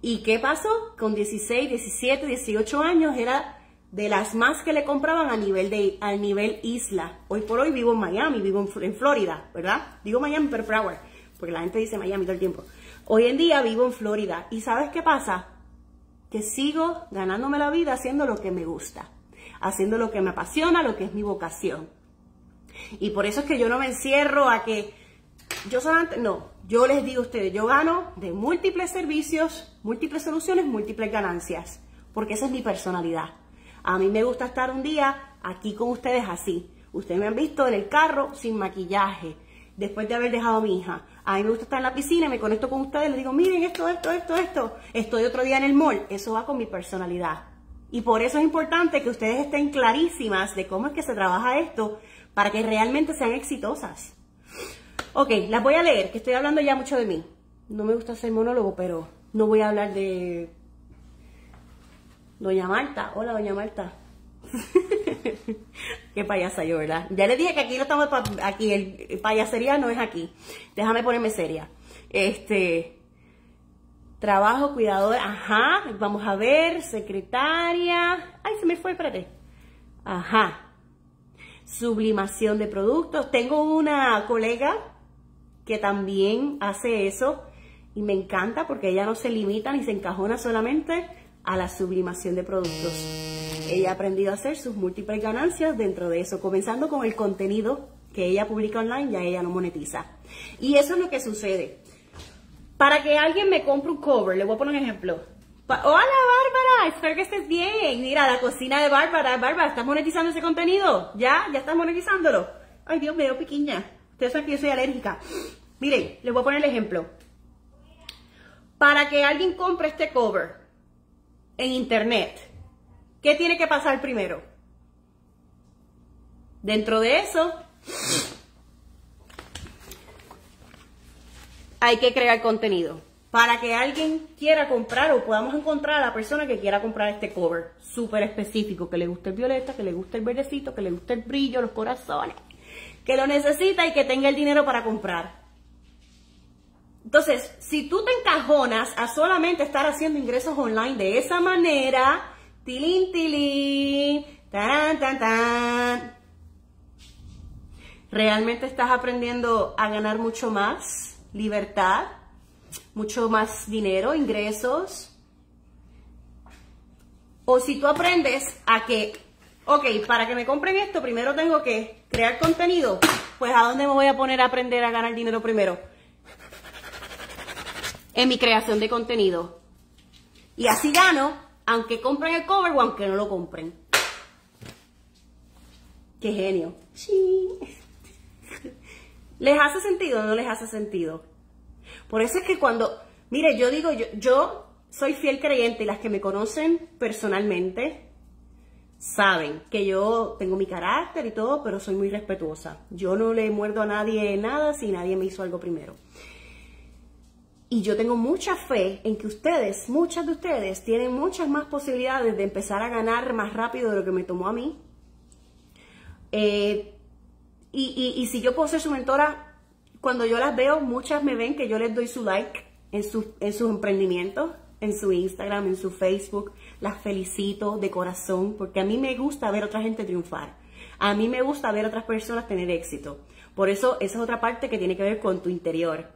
¿Y qué pasó? Con 16, 17, 18 años era de las más que le compraban a nivel, de, a nivel isla. Hoy por hoy vivo en Miami, vivo en, Florida, ¿verdad? Digo Miami pero Flower, porque la gente dice Miami todo el tiempo. Hoy en día vivo en Florida. ¿Y sabes qué pasa? Que sigo ganándome la vida haciendo lo que me gusta, haciendo lo que me apasiona, lo que es mi vocación. Y por eso es que yo no me encierro a que yo solamente, no, yo les digo a ustedes, yo gano de múltiples servicios, múltiples soluciones, múltiples ganancias, porque esa es mi personalidad. A mí me gusta estar un día aquí con ustedes así. Ustedes me han visto en el carro sin maquillaje, después de haber dejado a mi hija. A mí me gusta estar en la piscina, y me conecto con ustedes, les digo, miren esto, esto, esto, esto. Estoy otro día en el mall. Eso va con mi personalidad. Y por eso es importante que ustedes estén clarísimas de cómo es que se trabaja esto para que realmente sean exitosas. Ok, las voy a leer, que estoy hablando ya mucho de mí. No me gusta hacer monólogo, pero no voy a hablar de Doña Marta. Hola, Doña Marta. Qué payasa yo, ¿verdad? Ya le dije que aquí no estamos, aquí el payasería no es aquí. Déjame ponerme seria. Este, trabajo, cuidador, ajá, vamos a ver, secretaria. Ay, se me fue, espérate. Ajá, sublimación de productos. Tengo una colega que también hace eso y me encanta porque ella no se limita ni se encajona solamente a la sublimación de productos. Ella ha aprendido a hacer sus múltiples ganancias dentro de eso, comenzando con el contenido que ella publica online, ya ella no monetiza. Y eso es lo que sucede. Para que alguien me compre un cover, le voy a poner un ejemplo. Hola Bárbara, espero que estés bien. Mira, la cocina de Bárbara. Bárbara, ¿estás monetizando ese contenido? ¿Ya? ¿Ya estás monetizándolo? Ay Dios, me veo pequeña. Ustedes saben que yo soy alérgica. Miren, les voy a poner el ejemplo. Para que alguien compre este cover en internet, ¿qué tiene que pasar primero? Dentro de eso, hay que crear contenido para que alguien quiera comprar o podamos encontrar a la persona que quiera comprar este cover súper específico, que le guste el violeta, que le guste el verdecito, que le guste el brillo, los corazones, que lo necesita y que tenga el dinero para comprar. Entonces, si tú te encajonas a solamente estar haciendo ingresos online de esa manera, tilín, tilín, tan, tan, tan, realmente estás aprendiendo a ganar mucho más libertad, mucho más dinero, ingresos. O si tú aprendes a que, ok, para que me compren esto, primero tengo que crear contenido, pues ¿a dónde me voy a poner a aprender a ganar dinero primero? En mi creación de contenido. Y así gano, aunque compren el cover o aunque no lo compren. Qué genio. Sí. ¿Les hace sentido o no les hace sentido? Por eso es que cuando, mire, yo digo, yo, yo soy fiel creyente y las que me conocen personalmente saben que yo tengo mi carácter y todo, pero soy muy respetuosa. Yo no le muerdo a nadie nada si nadie me hizo algo primero. Y yo tengo mucha fe en que ustedes, muchas de ustedes, tienen muchas más posibilidades de empezar a ganar más rápido de lo que me tomó a mí. Eh, y, y si yo puedo ser su mentora, cuando yo las veo, muchas me ven que yo les doy su like en, su, en sus emprendimientos, en su Instagram, en su Facebook. Las felicito de corazón porque a mí me gusta ver a otra gente triunfar. A mí me gusta ver a otras personas tener éxito. Por eso esa es otra parte que tiene que ver con tu interior.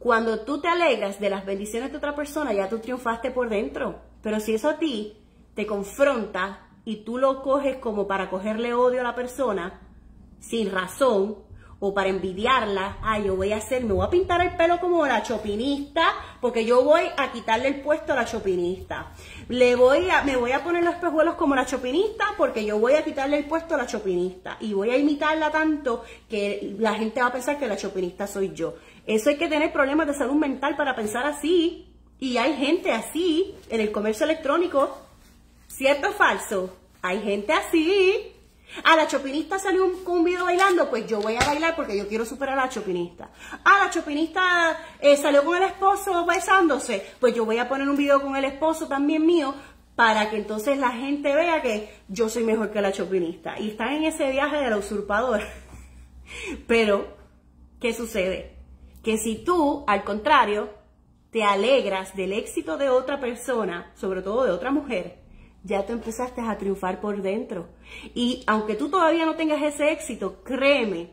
Cuando tú te alegras de las bendiciones de otra persona, ya tú triunfaste por dentro. Pero si eso a ti te confronta y tú lo coges como para cogerle odio a la persona, sin razón, o para envidiarla, ah, yo voy a hacer, me voy a pintar el pelo como la chopinista, porque yo voy a quitarle el puesto a la chopinista. Le voy a, me voy a poner los espejuelos como la chopinista, porque yo voy a quitarle el puesto a la chopinista. Y voy a imitarla tanto que la gente va a pensar que la chopinista soy yo. Eso hay que tener problemas de salud mental para pensar así. Y hay gente así en el comercio electrónico. ¿Cierto o falso? Hay gente así. A la chopinista salió un, un, video bailando, pues yo voy a bailar porque yo quiero superar a la chopinista. A la chopinista eh, salió con el esposo besándose, pues yo voy a poner un video con el esposo también mío para que entonces la gente vea que yo soy mejor que la chopinista. Y están en ese viaje de la usurpadora. Pero, ¿qué sucede? Que si tú, al contrario, te alegras del éxito de otra persona, sobre todo de otra mujer, ya tú empezaste a triunfar por dentro. Y aunque tú todavía no tengas ese éxito, créeme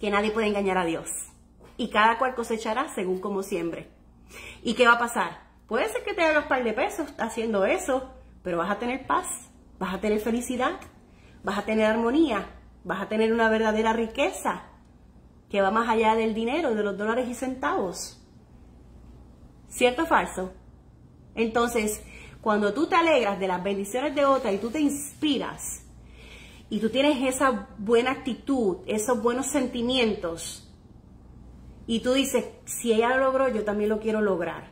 que nadie puede engañar a Dios. Y cada cual cosechará según como siembre. ¿Y qué va a pasar? Puede ser que te hagas par de pesos haciendo eso, pero vas a tener paz, vas a tener felicidad, vas a tener armonía, vas a tener una verdadera riqueza que va más allá del dinero, de los dólares y centavos. ¿Cierto o falso? Entonces, cuando tú te alegras de las bendiciones de otra y tú te inspiras y tú tienes esa buena actitud, esos buenos sentimientos, y tú dices, si ella lo logró, yo también lo quiero lograr.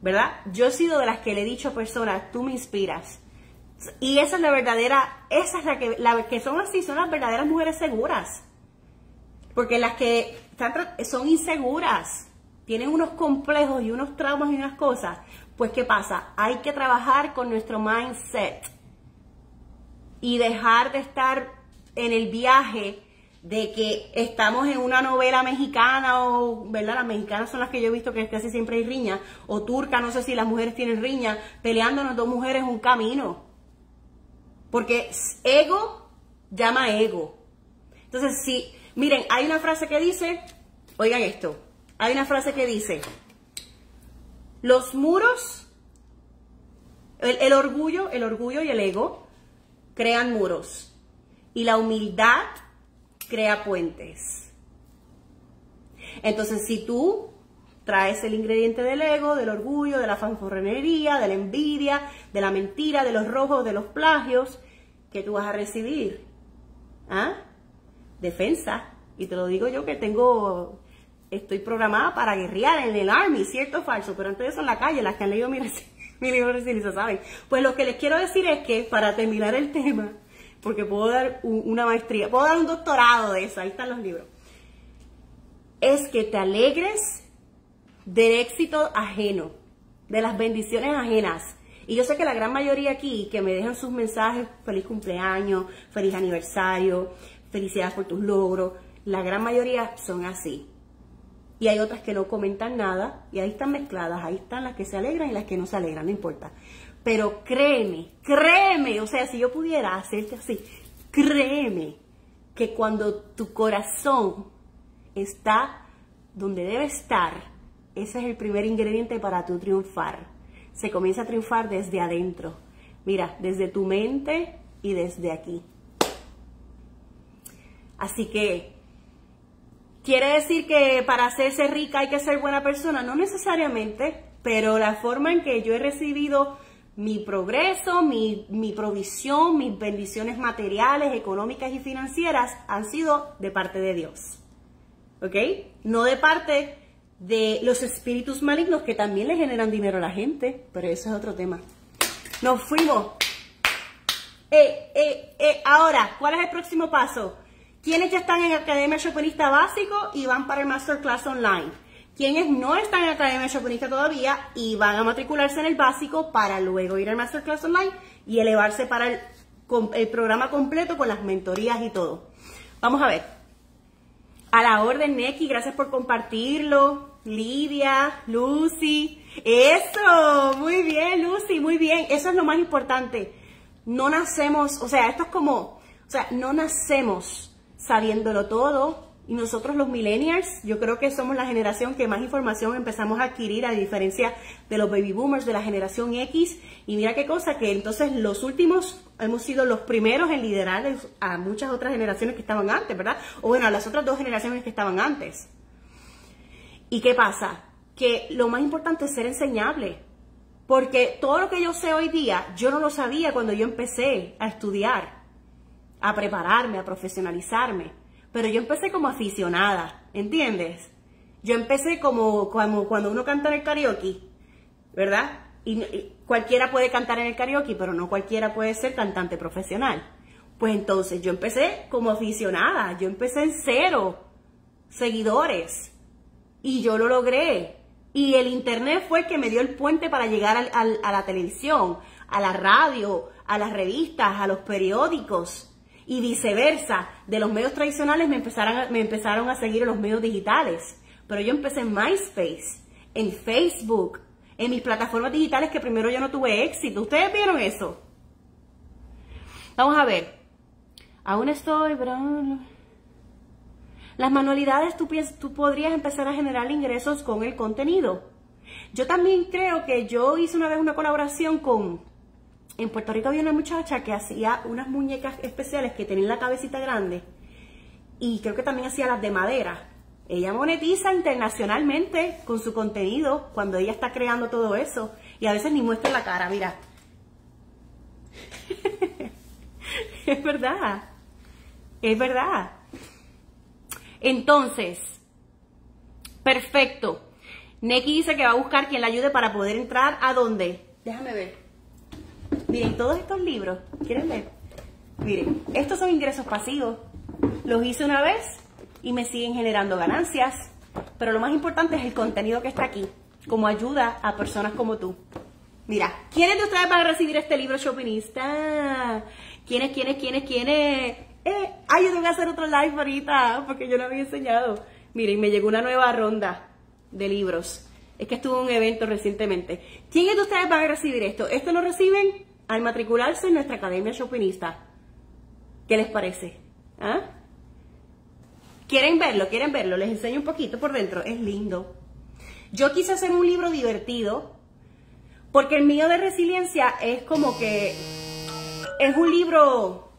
¿Verdad? Yo he sido de las que le he dicho a personas, tú me inspiras. Y esa es la verdadera, esa es la que, la que son así, son las verdaderas mujeres seguras. Porque las que son inseguras, tienen unos complejos y unos traumas y unas cosas, pues ¿qué pasa? Hay que trabajar con nuestro mindset y dejar de estar en el viaje de que estamos en una novela mexicana o, ¿verdad? Las mexicanas son las que yo he visto que casi siempre hay riña, o turca, no sé si las mujeres tienen riña, peleándonos dos mujeres un camino. Porque ego llama ego. Entonces, si, miren, hay una frase que dice, oigan esto, hay una frase que dice, los muros, el, orgullo, el orgullo y el ego crean muros y la humildad crea puentes. Entonces, si tú traes el ingrediente del ego, del orgullo, de la fanforrenería, de la envidia, de la mentira, de los rojos, de los plagios, que tú vas a recibir? ¿Ah? Defensa. Y te lo digo yo que tengo estoy programada para guerrear en el Army, cierto o falso, pero antes de eso en la calle, las que han leído mi, mi libro de resiliencia saben. Pues lo que les quiero decir es que para terminar el tema, porque puedo dar una maestría, puedo dar un doctorado de eso, ahí están los libros, es que te alegres del éxito ajeno, de las bendiciones ajenas. Y yo sé que la gran mayoría aquí que me dejan sus mensajes, feliz cumpleaños, feliz aniversario, felicidades por tus logros, la gran mayoría son así y hay otras que no comentan nada y ahí están mezcladas, ahí están las que se alegran y las que no se alegran, no importa. Pero créeme, créeme, o sea, si yo pudiera hacerte así, créeme que cuando tu corazón está donde debe estar, ese es el primer ingrediente para tu triunfar. Se comienza a triunfar desde adentro. Mira, desde tu mente y desde aquí. Así que ¿Quiere decir que para hacerse rica hay que ser buena persona? No necesariamente, pero la forma en que yo he recibido mi progreso, mi, provisión, mis bendiciones materiales, económicas y financieras han sido de parte de Dios. ¿Ok? No de parte de los espíritus malignos que también le generan dinero a la gente, pero eso es otro tema. Nos fuimos. Eh, eh, eh, ahora, ¿cuál es el próximo paso? Quienes ya están en Academia Chopinista Básico y van para el Masterclass Online. Quienes no están en Academia Chopinista todavía y van a matricularse en el básico para luego ir al Masterclass Online y elevarse para el, el programa completo con las mentorías y todo. Vamos a ver. A la orden, Neki, gracias por compartirlo. Lidia, Lucy. Eso, muy bien, Lucy, muy bien. Eso es lo más importante. No nacemos, o sea, esto es como, o sea, no nacemos sabiéndolo todo, Y nosotros los millennials, yo creo que somos la generación que más información empezamos a adquirir a diferencia de los baby boomers de la generación X. Y mira qué cosa, que entonces los últimos hemos sido los primeros en liderar a muchas otras generaciones que estaban antes, ¿verdad? O bueno, a las otras dos generaciones que estaban antes. ¿Y qué pasa? Que lo más importante es ser enseñable. Porque todo lo que yo sé hoy día, yo no lo sabía cuando yo empecé a estudiar, a prepararme, a profesionalizarme. Pero yo empecé como aficionada, ¿entiendes? Yo empecé como, cuando uno canta en el karaoke, ¿verdad? Y, cualquiera puede cantar en el karaoke, pero no cualquiera puede ser cantante profesional. Pues entonces yo empecé como aficionada, yo empecé en cero seguidores y yo lo logré. Y el internet fue el que me dio el puente para llegar a la televisión, a la radio, a las revistas, a los periódicos y viceversa. De los medios tradicionales me empezaron, me empezaron a seguir en los medios digitales. Pero yo empecé en MySpace, en Facebook, en mis plataformas digitales que primero yo no tuve éxito. ¿Ustedes vieron eso? Vamos a ver. Aún estoy, pero... Las manualidades tú, tú podrías empezar a generar ingresos con el contenido. Yo también creo que yo hice una vez una colaboración con en Puerto Rico había una muchacha que hacía unas muñecas especiales que tenían la cabecita grande y creo que también hacía las de madera. Ella monetiza internacionalmente con su contenido cuando ella está creando todo eso y a veces ni muestra la cara, mira. es verdad, es verdad. Entonces, perfecto. Neki dice que va a buscar quien la ayude para poder entrar a dónde. Déjame ver. Miren, todos estos libros, ¿quieren ver? Miren, estos son ingresos pasivos. Los hice una vez y me siguen generando ganancias. Pero lo más importante es el contenido que está aquí, como ayuda a personas como tú. Mira, ¿quiénes de ustedes van a recibir este libro Shoppingista? ¿Quiénes, quiénes, quiénes, quiénes? Eh, ay, yo tengo que hacer otro live ahorita porque yo no había enseñado. Miren, me llegó una nueva ronda de libros. Es que estuvo en un evento recientemente. ¿Quiénes de ustedes van a recibir esto? Esto lo reciben al matricularse en nuestra Academia Shoppingista. ¿Qué les parece? ¿Ah? ¿Quieren verlo? ¿Quieren verlo? Les enseño un poquito por dentro. Es lindo. Yo quise hacer un libro divertido porque el mío de resiliencia es como que es un libro,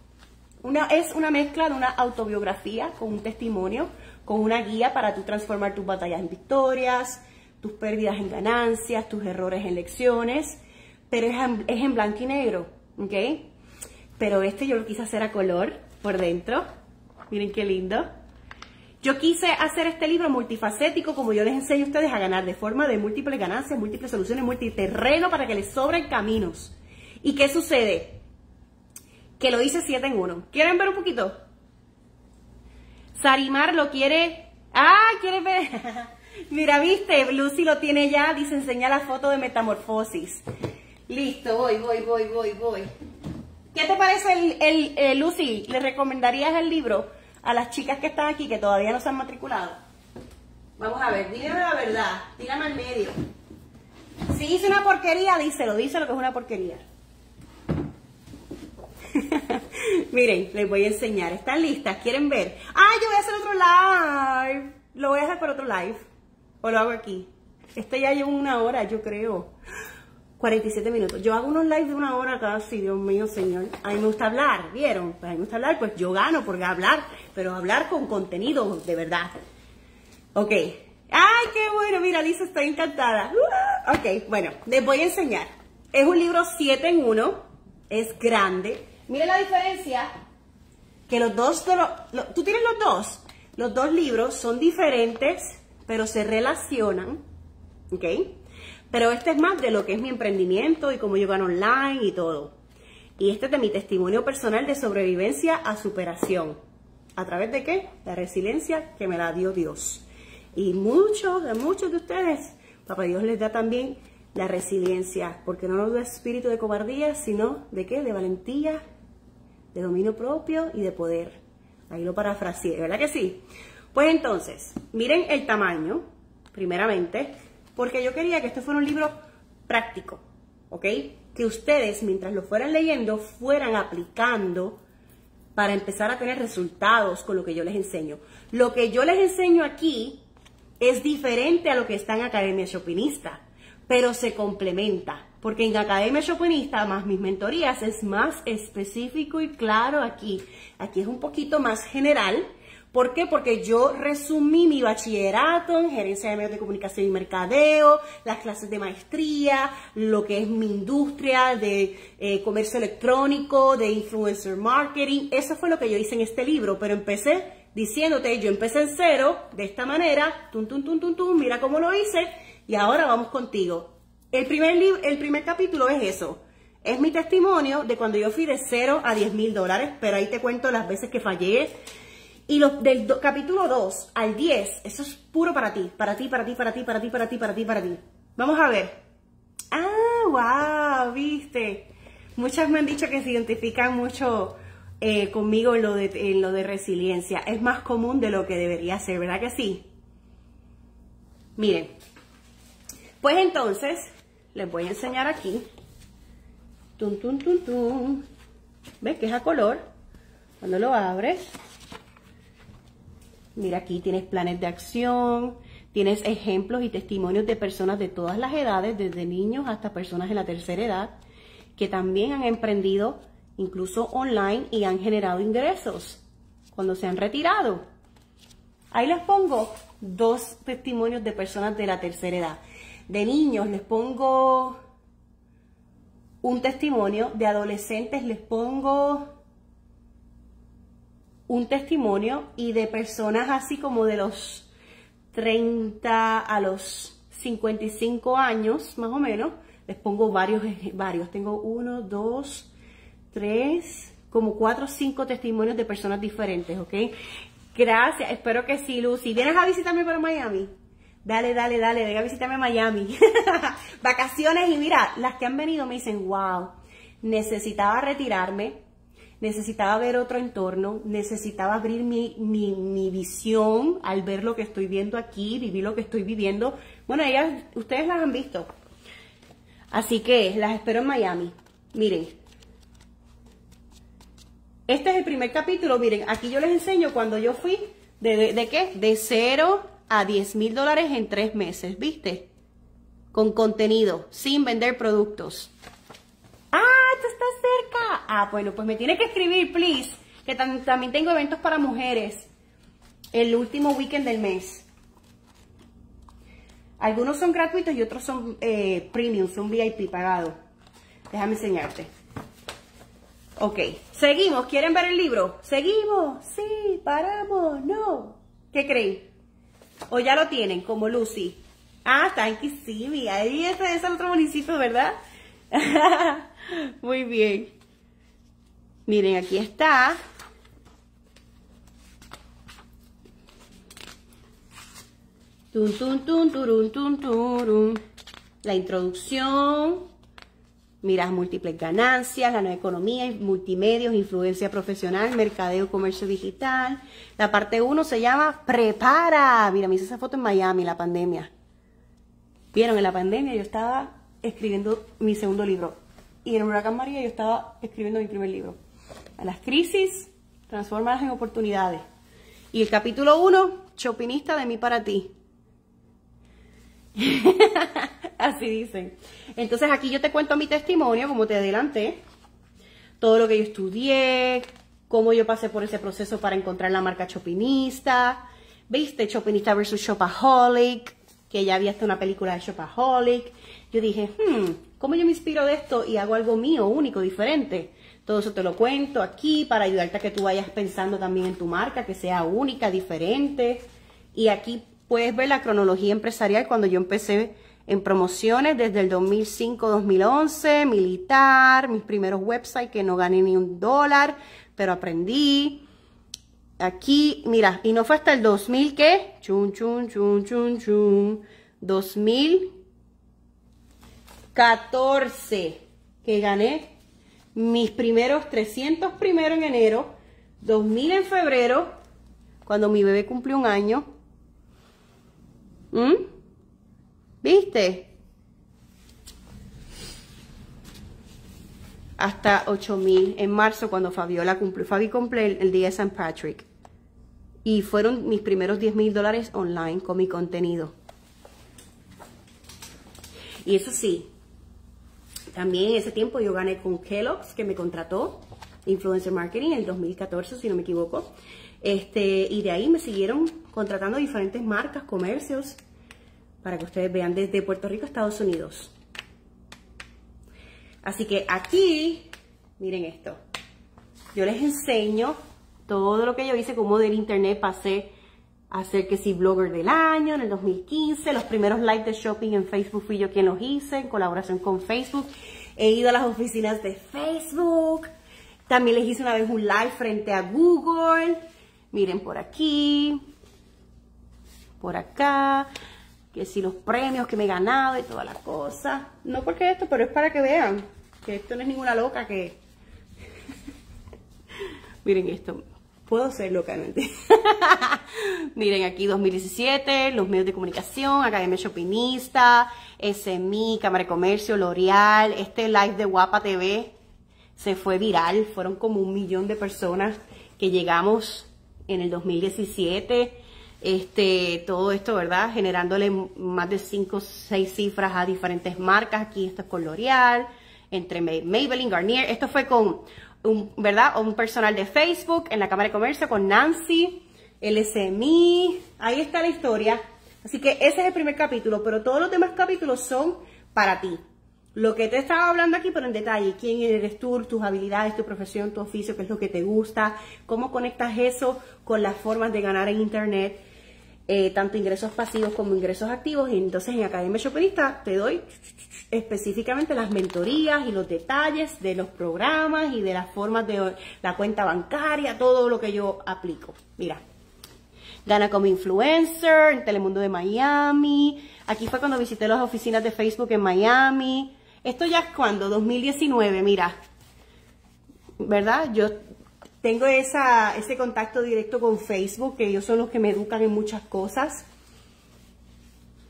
una, es una mezcla de una autobiografía con un testimonio, con una guía para tú transformar tus batallas en victorias, tus pérdidas en ganancias, tus errores en lecciones pero es en, blanco y negro, ¿ok? Pero este yo lo quise hacer a color por dentro. Miren qué lindo. Yo quise hacer este libro multifacético, como yo les enseño a ustedes a ganar de forma de múltiples ganancias, múltiples soluciones, multiterreno para que les sobren caminos. ¿Y qué sucede? Que lo hice 7 en 1. ¿Quieren ver un poquito? Sarimar lo quiere... ¡Ah! ¿Quiere ver? Mira, viste, Lucy lo tiene ya, dice enseña la foto de metamorfosis. Listo, voy, voy, voy, voy, voy. ¿Qué te parece el, el eh, Lucy? ¿Le recomendarías el libro a las chicas que están aquí que todavía no se han matriculado? Vamos a ver, dígame la verdad, dígame al medio. Si hice una porquería, díselo, díselo que es una porquería. Miren, les voy a enseñar. ¿Están listas? ¿Quieren ver? ¡Ah, yo voy a hacer otro live! Lo voy a hacer por otro live. O lo hago aquí. Este ya lleva una hora, yo creo. 47 minutos. Yo hago unos lives de una hora casi, Dios mío, señor. A mí me gusta hablar, ¿vieron? Pues a mí me gusta hablar, pues yo gano por hablar, pero hablar con contenido de verdad. Ok. ¡Ay, qué bueno! Mira, Lisa, estoy encantada. Uh, ok, bueno, les voy a enseñar. Es un libro 7 en 1, es grande. Miren la diferencia, que los dos, tú tienes los dos. Los dos libros son diferentes, pero se relacionan, ¿ok? Pero este es más de lo que es mi emprendimiento y cómo yo gano online y todo. Y este es de mi testimonio personal de sobrevivencia a superación. ¿A través de qué? La resiliencia que me la dio Dios. Y muchos, de muchos de ustedes, Papá Dios les da también la resiliencia, porque no nos da espíritu de cobardía, sino de qué? De valentía, de dominio propio y de poder. Ahí lo parafraseé, ¿verdad que sí? Pues entonces, miren el tamaño, primeramente porque yo quería que este fuera un libro práctico, ¿ok? Que ustedes, mientras lo fueran leyendo, fueran aplicando para empezar a tener resultados con lo que yo les enseño. Lo que yo les enseño aquí es diferente a lo que está en Academia Shopinista, pero se complementa, porque en Academia Shopinista más mis mentorías es más específico y claro aquí. Aquí es un poquito más general, ¿Por qué? Porque yo resumí mi bachillerato en gerencia de medios de comunicación y mercadeo, las clases de maestría, lo que es mi industria de eh, comercio electrónico, de influencer marketing. Eso fue lo que yo hice en este libro, pero empecé diciéndote, yo empecé en cero, de esta manera, tum, tum, tum, tum, tum, mira cómo lo hice, y ahora vamos contigo. El primer, el primer capítulo es eso. Es mi testimonio de cuando yo fui de cero a 10 mil dólares, pero ahí te cuento las veces que fallé, y los del capítulo 2 al 10, eso es puro para ti, para ti, para ti, para ti, para ti, para ti, para ti, para ti. Vamos a ver. Ah, wow, viste. Muchas me han dicho que se identifican mucho eh, conmigo en lo, de, en lo de resiliencia. Es más común de lo que debería ser, ¿verdad que sí? Miren. Pues entonces, les voy a enseñar aquí. Tum, tum, tum, tum. ¿Ves que es a color? Cuando lo abres, Mira aquí tienes planes de acción, tienes ejemplos y testimonios de personas de todas las edades, desde niños hasta personas de la tercera edad, que también han emprendido incluso online y han generado ingresos cuando se han retirado. Ahí les pongo dos testimonios de personas de la tercera edad. De niños les pongo un testimonio, de adolescentes les pongo un testimonio y de personas así como de los 30 a los 55 años, más o menos, les pongo varios, varios. Tengo uno, dos, tres, como cuatro o cinco testimonios de personas diferentes, ¿ok? Gracias, espero que sí, Lucy. ¿Vienes a visitarme para Miami? Dale, dale, dale, venga a visitarme a Miami. Vacaciones y mira, las que han venido me dicen, wow, necesitaba retirarme, necesitaba ver otro entorno, necesitaba abrir mi, mi, visión al ver lo que estoy viendo aquí, vivir lo que estoy viviendo. Bueno, ellas, ustedes las han visto. Así que las espero en Miami. Miren. Este es el primer capítulo. Miren, aquí yo les enseño cuando yo fui, ¿de, de, qué? De cero a 10 mil dólares en tres meses, ¿viste? Con contenido, sin vender productos. ¡Ah, esto está cerca! Ah, bueno, pues me tiene que escribir, please, que también tengo eventos para mujeres el último weekend del mes. Algunos son gratuitos y otros son eh, premium, son VIP pagados. Déjame enseñarte. Ok, seguimos. ¿Quieren ver el libro? ¿Seguimos? Sí, paramos, no. ¿Qué creen? ¿O ya lo tienen, como Lucy? Ah, está en Kissimmee. Ahí ese es el otro municipio, ¿verdad? Muy bien. Miren, aquí está. Tun, tun, tun, turun, tun, turun. La introducción. Miras múltiples ganancias, la nueva economía, multimedios, influencia profesional, mercadeo, comercio digital. La parte 1 se llama Prepara. Mira, me hice esa foto en Miami, la pandemia. Vieron, en la pandemia yo estaba escribiendo mi segundo libro. Y en Huracán María yo estaba escribiendo mi primer libro. A las crisis, transformadas en oportunidades. Y el capítulo 1, Chopinista de mí para ti. Así dicen. Entonces aquí yo te cuento mi testimonio, como te adelanté. Todo lo que yo estudié, cómo yo pasé por ese proceso para encontrar la marca Chopinista. ¿Viste? Chopinista versus Shopaholic, que ya había hasta una película de Shopaholic. Yo dije, hmm, ¿cómo yo me inspiro de esto y hago algo mío, único, diferente? Todo eso te lo cuento aquí para ayudarte a que tú vayas pensando también en tu marca, que sea única, diferente. Y aquí puedes ver la cronología empresarial cuando yo empecé en promociones desde el 2005-2011, militar, mis primeros websites que no gané ni un dólar, pero aprendí. Aquí, mira, y no fue hasta el 2000 que, chun, chun, chun, chun, chun, 2000 14 que gané mis primeros 300 primero en enero, 2000 en febrero, cuando mi bebé cumplió un año. ¿Mm? ¿Viste? hasta 8000 en marzo cuando Fabiola cumplió. Fabi cumple el, día de San Patrick. Y fueron mis primeros 10 mil dólares online con mi contenido. Y eso sí, también en ese tiempo yo gané con Kellogg's, que me contrató, Influencer Marketing, en el 2014, si no me equivoco. Este, y de ahí me siguieron contratando diferentes marcas, comercios, para que ustedes vean desde Puerto Rico a Estados Unidos. Así que aquí, miren esto. Yo les enseño todo lo que yo hice como del internet. Pasé a ser que sí blogger del año en el 2015. Los primeros live de shopping en Facebook fui yo quien los hice en colaboración con Facebook. He ido a las oficinas de Facebook. También les hice una vez un live frente a Google. Miren por aquí. Por acá que si los premios que me he ganado y toda la cosa. No porque esto, pero es para que vean que esto no es ninguna loca que... Miren esto, puedo ser loca, ¿no? Miren aquí 2017, los medios de comunicación, Academia Shoppingista, SMI, Cámara de Comercio, L'Oreal, este live de Guapa TV se fue viral, fueron como un millón de personas que llegamos en el 2017 este, todo esto, ¿verdad? Generándole más de 5 o 6 cifras a diferentes marcas. Aquí esto es con L'Oreal, entre Maybelline, Garnier. Esto fue con, un, ¿verdad? Un personal de Facebook en la Cámara de Comercio con Nancy, LSMI. Ahí está la historia. Así que ese es el primer capítulo, pero todos los demás capítulos son para ti. Lo que te estaba hablando aquí, pero en detalle, quién eres tú, tus habilidades, tu profesión, tu oficio, qué es lo que te gusta, cómo conectas eso con las formas de ganar en Internet eh, tanto ingresos pasivos como ingresos activos. Y entonces en Academia Shopperista te doy específicamente las mentorías y los detalles de los programas y de las formas de la cuenta bancaria, todo lo que yo aplico. Mira, gana como influencer en Telemundo de Miami. Aquí fue cuando visité las oficinas de Facebook en Miami. Esto ya es cuando, 2019, mira. ¿Verdad? Yo tengo esa, ese contacto directo con Facebook, que ellos son los que me educan en muchas cosas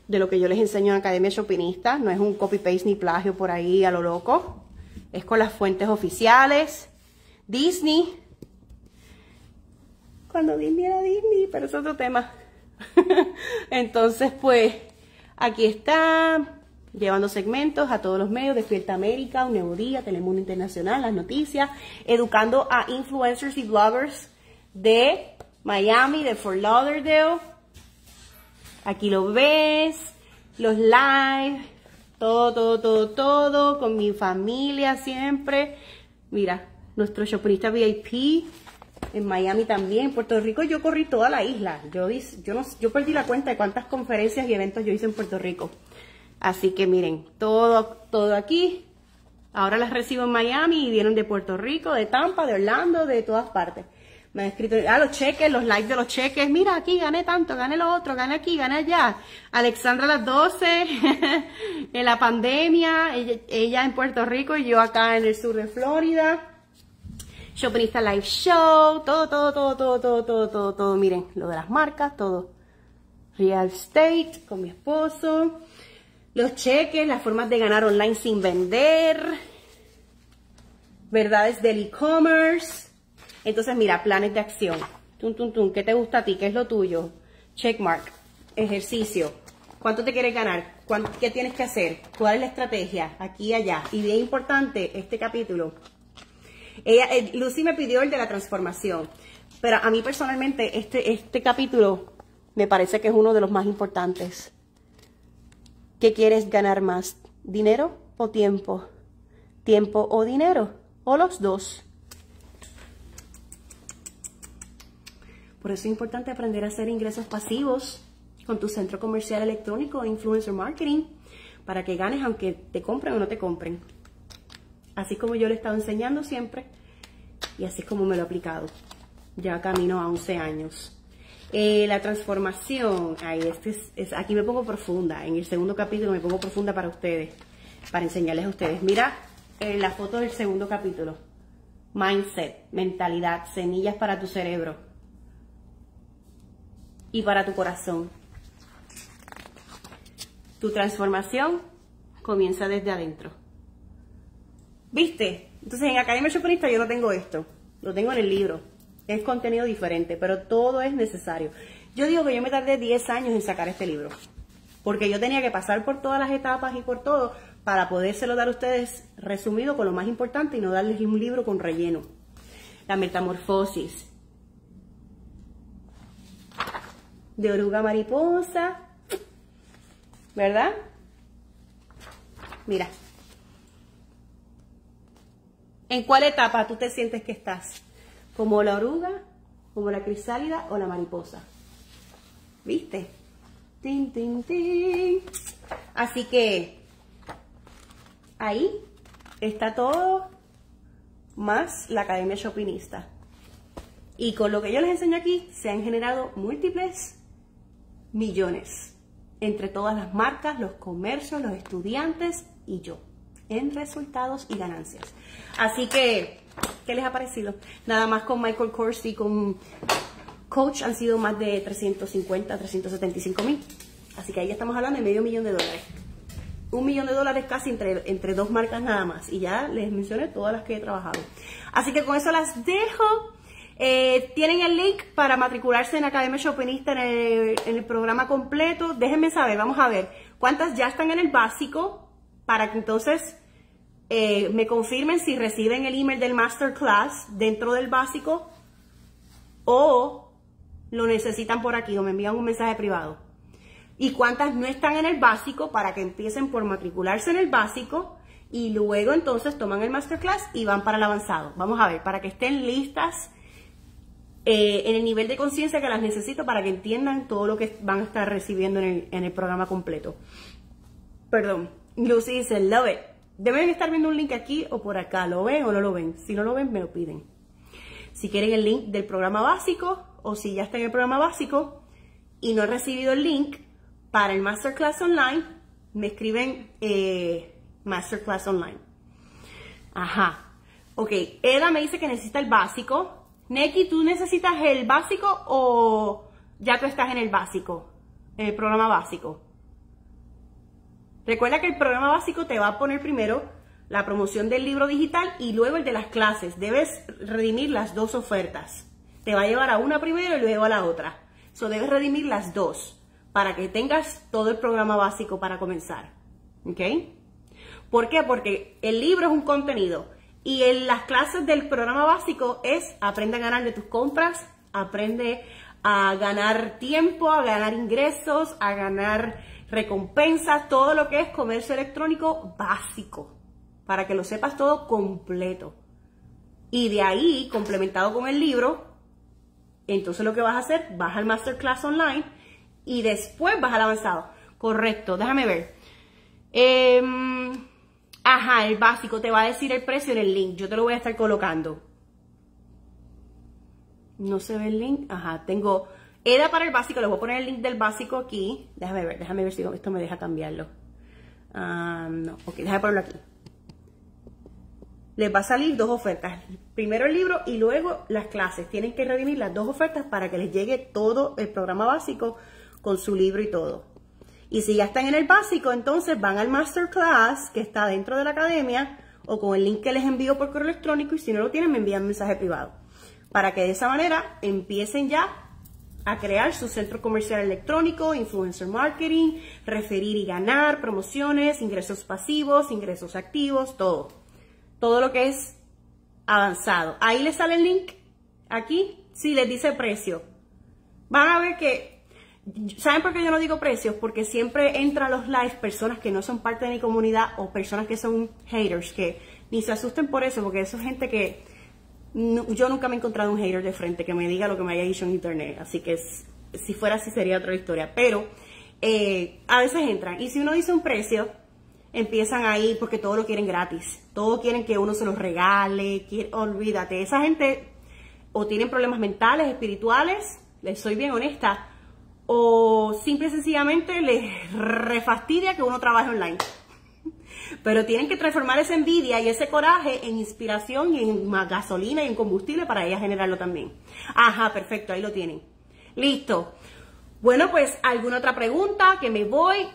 de lo que yo les enseño en Academia Shoppingista. No es un copy-paste ni plagio por ahí a lo loco. Es con las fuentes oficiales. Disney. Cuando Disney era Disney, pero es otro tema. Entonces, pues, aquí está llevando segmentos a todos los medios, Despierta América, Un Nuevo Día, Telemundo Internacional, las noticias, educando a influencers y bloggers de Miami, de Fort Lauderdale. Aquí lo ves, los live, todo, todo, todo, todo, con mi familia siempre. Mira, nuestro shopperista VIP en Miami también, en Puerto Rico yo corrí toda la isla. Yo, yo, no, yo perdí la cuenta de cuántas conferencias y eventos yo hice en Puerto Rico. Así que miren, todo, todo aquí. Ahora las recibo en Miami y vienen de Puerto Rico, de Tampa, de Orlando, de todas partes. Me han escrito, ah, los cheques, los likes de los cheques. Mira, aquí gané tanto, gané lo otro, gané aquí, gané allá. Alexandra las 12, en la pandemia, ella, en Puerto Rico y yo acá en el sur de Florida. Shopinista Live Show, todo, todo, todo, todo, todo, todo, todo, todo. Miren, lo de las marcas, todo. Real Estate con mi esposo los cheques, las formas de ganar online sin vender, verdades del e-commerce. Entonces, mira, planes de acción. Tum, tum, tum. ¿Qué te gusta a ti? ¿Qué es lo tuyo? Checkmark. Ejercicio. ¿Cuánto te quieres ganar? ¿Qué tienes que hacer? ¿Cuál es la estrategia? Aquí y allá. Y bien importante, este capítulo. Ella, eh, Lucy me pidió el de la transformación. Pero a mí personalmente, este, este capítulo me parece que es uno de los más importantes. ¿Qué quieres ganar más? ¿Dinero o tiempo? ¿Tiempo o dinero? ¿O los dos? Por eso es importante aprender a hacer ingresos pasivos con tu centro comercial electrónico o influencer marketing para que ganes aunque te compren o no te compren. Así como yo le he estado enseñando siempre y así como me lo he aplicado. Ya camino a 11 años. Eh, la transformación, ahí este es, aquí me pongo profunda, en el segundo capítulo me pongo profunda para ustedes, para enseñarles a ustedes. Mira en la foto del segundo capítulo, mindset, mentalidad, semillas para tu cerebro y para tu corazón. Tu transformación comienza desde adentro. ¿Viste? Entonces en Academia Chopinista yo no tengo esto, lo tengo en el libro. Es contenido diferente, pero todo es necesario. Yo digo que yo me tardé 10 años en sacar este libro, porque yo tenía que pasar por todas las etapas y por todo para podérselo dar a ustedes resumido con lo más importante y no darles un libro con relleno. La metamorfosis de oruga mariposa, ¿verdad? Mira. ¿En cuál etapa tú te sientes que estás? ¿Como la oruga, como la crisálida o la mariposa? ¿Viste? Tin, tin, tin. Así que ahí está todo más la Academia Shoppingista. Y con lo que yo les enseño aquí, se han generado múltiples millones entre todas las marcas, los comercios, los estudiantes y yo en resultados y ganancias. Así que, ¿qué les ha parecido? Nada más con Michael Kors y con Coach han sido más de 350, 375 mil. Así que ahí estamos hablando de medio millón de dólares. Un millón de dólares casi entre, entre dos marcas nada más. Y ya les mencioné todas las que he trabajado. Así que con eso las dejo. Eh, tienen el link para matricularse en Academia Chopinista en el, en el programa completo. Déjenme saber, vamos a ver cuántas ya están en el básico para que entonces eh, me confirmen si reciben el email del masterclass dentro del básico o lo necesitan por aquí o me envían un mensaje privado. Y cuántas no están en el básico para que empiecen por matricularse en el básico y luego entonces toman el masterclass y van para el avanzado. Vamos a ver, para que estén listas eh, en el nivel de conciencia que las necesito para que entiendan todo lo que van a estar recibiendo en el, en el programa completo. Perdón, Lucy dice, love it. Deben estar viendo un link aquí o por acá. ¿Lo ven o no lo ven? Si no lo ven, me lo piden. Si quieren el link del programa básico o si ya está en el programa básico y no he recibido el link para el Masterclass Online, me escriben eh, Masterclass Online. Ajá. Ok, Eda me dice que necesita el básico. Neki, ¿tú necesitas el básico o ya tú estás en el básico? En el programa básico. Recuerda que el programa básico te va a poner primero la promoción del libro digital y luego el de las clases. Debes redimir las dos ofertas. Te va a llevar a una primero y luego a la otra. So debes redimir las dos para que tengas todo el programa básico para comenzar. ¿Ok? ¿Por qué? Porque el libro es un contenido y en las clases del programa básico es aprende a ganar de tus compras, aprende a ganar tiempo, a ganar ingresos, a ganar recompensas, todo lo que es comercio electrónico básico, para que lo sepas todo completo. Y de ahí, complementado con el libro, entonces lo que vas a hacer, vas al masterclass online y después vas al avanzado. Correcto, déjame ver. Em, ajá, el básico te va a decir el precio en el link. Yo te lo voy a estar colocando. No se ve el link. Ajá, tengo era para el básico, les voy a poner el link del básico aquí. Déjame ver, déjame ver si esto me deja cambiarlo. Ah, no, ok, déjame ponerlo aquí. Les va a salir dos ofertas. Primero el libro y luego las clases. Tienen que redimir las dos ofertas para que les llegue todo el programa básico con su libro y todo. Y si ya están en el básico, entonces van al masterclass que está dentro de la academia o con el link que les envío por correo electrónico y si no lo tienen me envían un mensaje privado. Para que de esa manera empiecen ya a crear su centro comercial electrónico, influencer marketing, referir y ganar, promociones, ingresos pasivos, ingresos activos, todo. Todo lo que es avanzado. Ahí les sale el link, aquí, sí, les dice precio. Van a ver que, ¿saben por qué yo no digo precios? Porque siempre entran a los lives personas que no son parte de mi comunidad o personas que son haters, que ni se asusten por eso, porque eso es gente que yo nunca me he encontrado un hater de frente que me diga lo que me haya dicho en internet, así que si fuera así sería otra historia, pero eh, a veces entran y si uno dice un precio, empiezan ahí porque todo lo quieren gratis, todo quieren que uno se los regale, olvídate, esa gente o tienen problemas mentales, espirituales, les soy bien honesta, o simple y sencillamente les refastidia que uno trabaje online. Pero tienen que transformar esa envidia y ese coraje en inspiración y en gasolina y en combustible para ella generarlo también. Ajá, perfecto, ahí lo tienen. Listo. Bueno, pues, ¿alguna otra pregunta? Que me voy.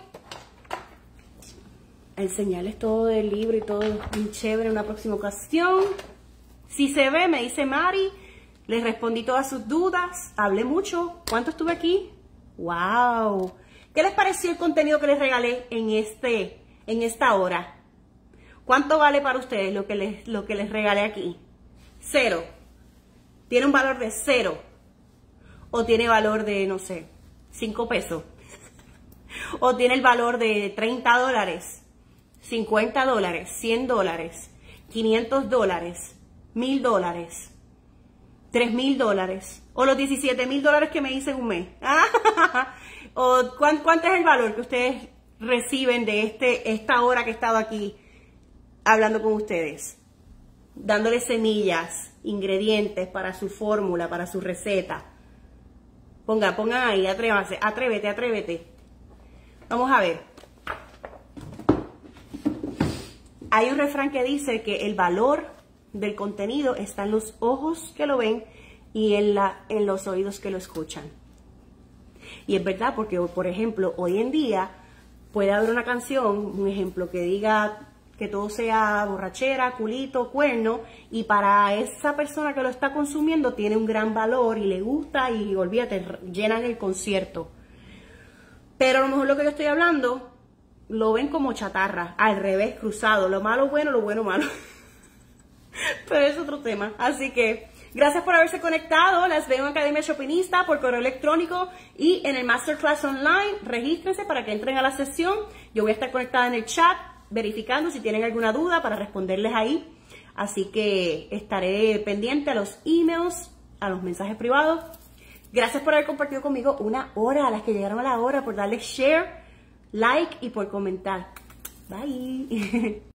enseñarles todo del libro y todo muy chévere en una próxima ocasión. Si se ve, me dice Mari, les respondí todas sus dudas, hablé mucho. ¿Cuánto estuve aquí? ¡Wow! ¿Qué les pareció el contenido que les regalé en, este, en esta hora? ¿Cuánto vale para ustedes lo que, les, lo que les regalé aquí? Cero. ¿Tiene un valor de cero? ¿O tiene valor de, no sé, cinco pesos? ¿O tiene el valor de 30 dólares? 50 dólares, 100 dólares, 500 dólares, 1000 dólares, 3000 dólares, o los 17 mil dólares que me hice en un mes. o ¿cuánto, es el valor que ustedes reciben de este, esta hora que he estado aquí hablando con ustedes, dándoles semillas, ingredientes para su fórmula, para su receta. Ponga, pongan ahí, atrévase, atrévete, atrévete. Vamos a ver. Hay un refrán que dice que el valor del contenido está en los ojos que lo ven y en, la, en los oídos que lo escuchan. Y es verdad, porque por ejemplo, hoy en día puede haber una canción, un ejemplo, que diga que todo sea borrachera, culito, cuerno, y para esa persona que lo está consumiendo tiene un gran valor y le gusta y olvídate, llenan el concierto. Pero a lo mejor lo que yo estoy hablando lo ven como chatarra, al revés, cruzado, lo malo bueno, lo bueno malo. Pero es otro tema. Así que gracias por haberse conectado. Las veo en Academia Shoppingista por correo electrónico y en el Masterclass Online. Regístrense para que entren a la sesión. Yo voy a estar conectada en el chat verificando si tienen alguna duda para responderles ahí. Así que estaré pendiente a los emails, a los mensajes privados. Gracias por haber compartido conmigo una hora, a las que llegaron a la hora, por darle share, like y por comentar. Bye.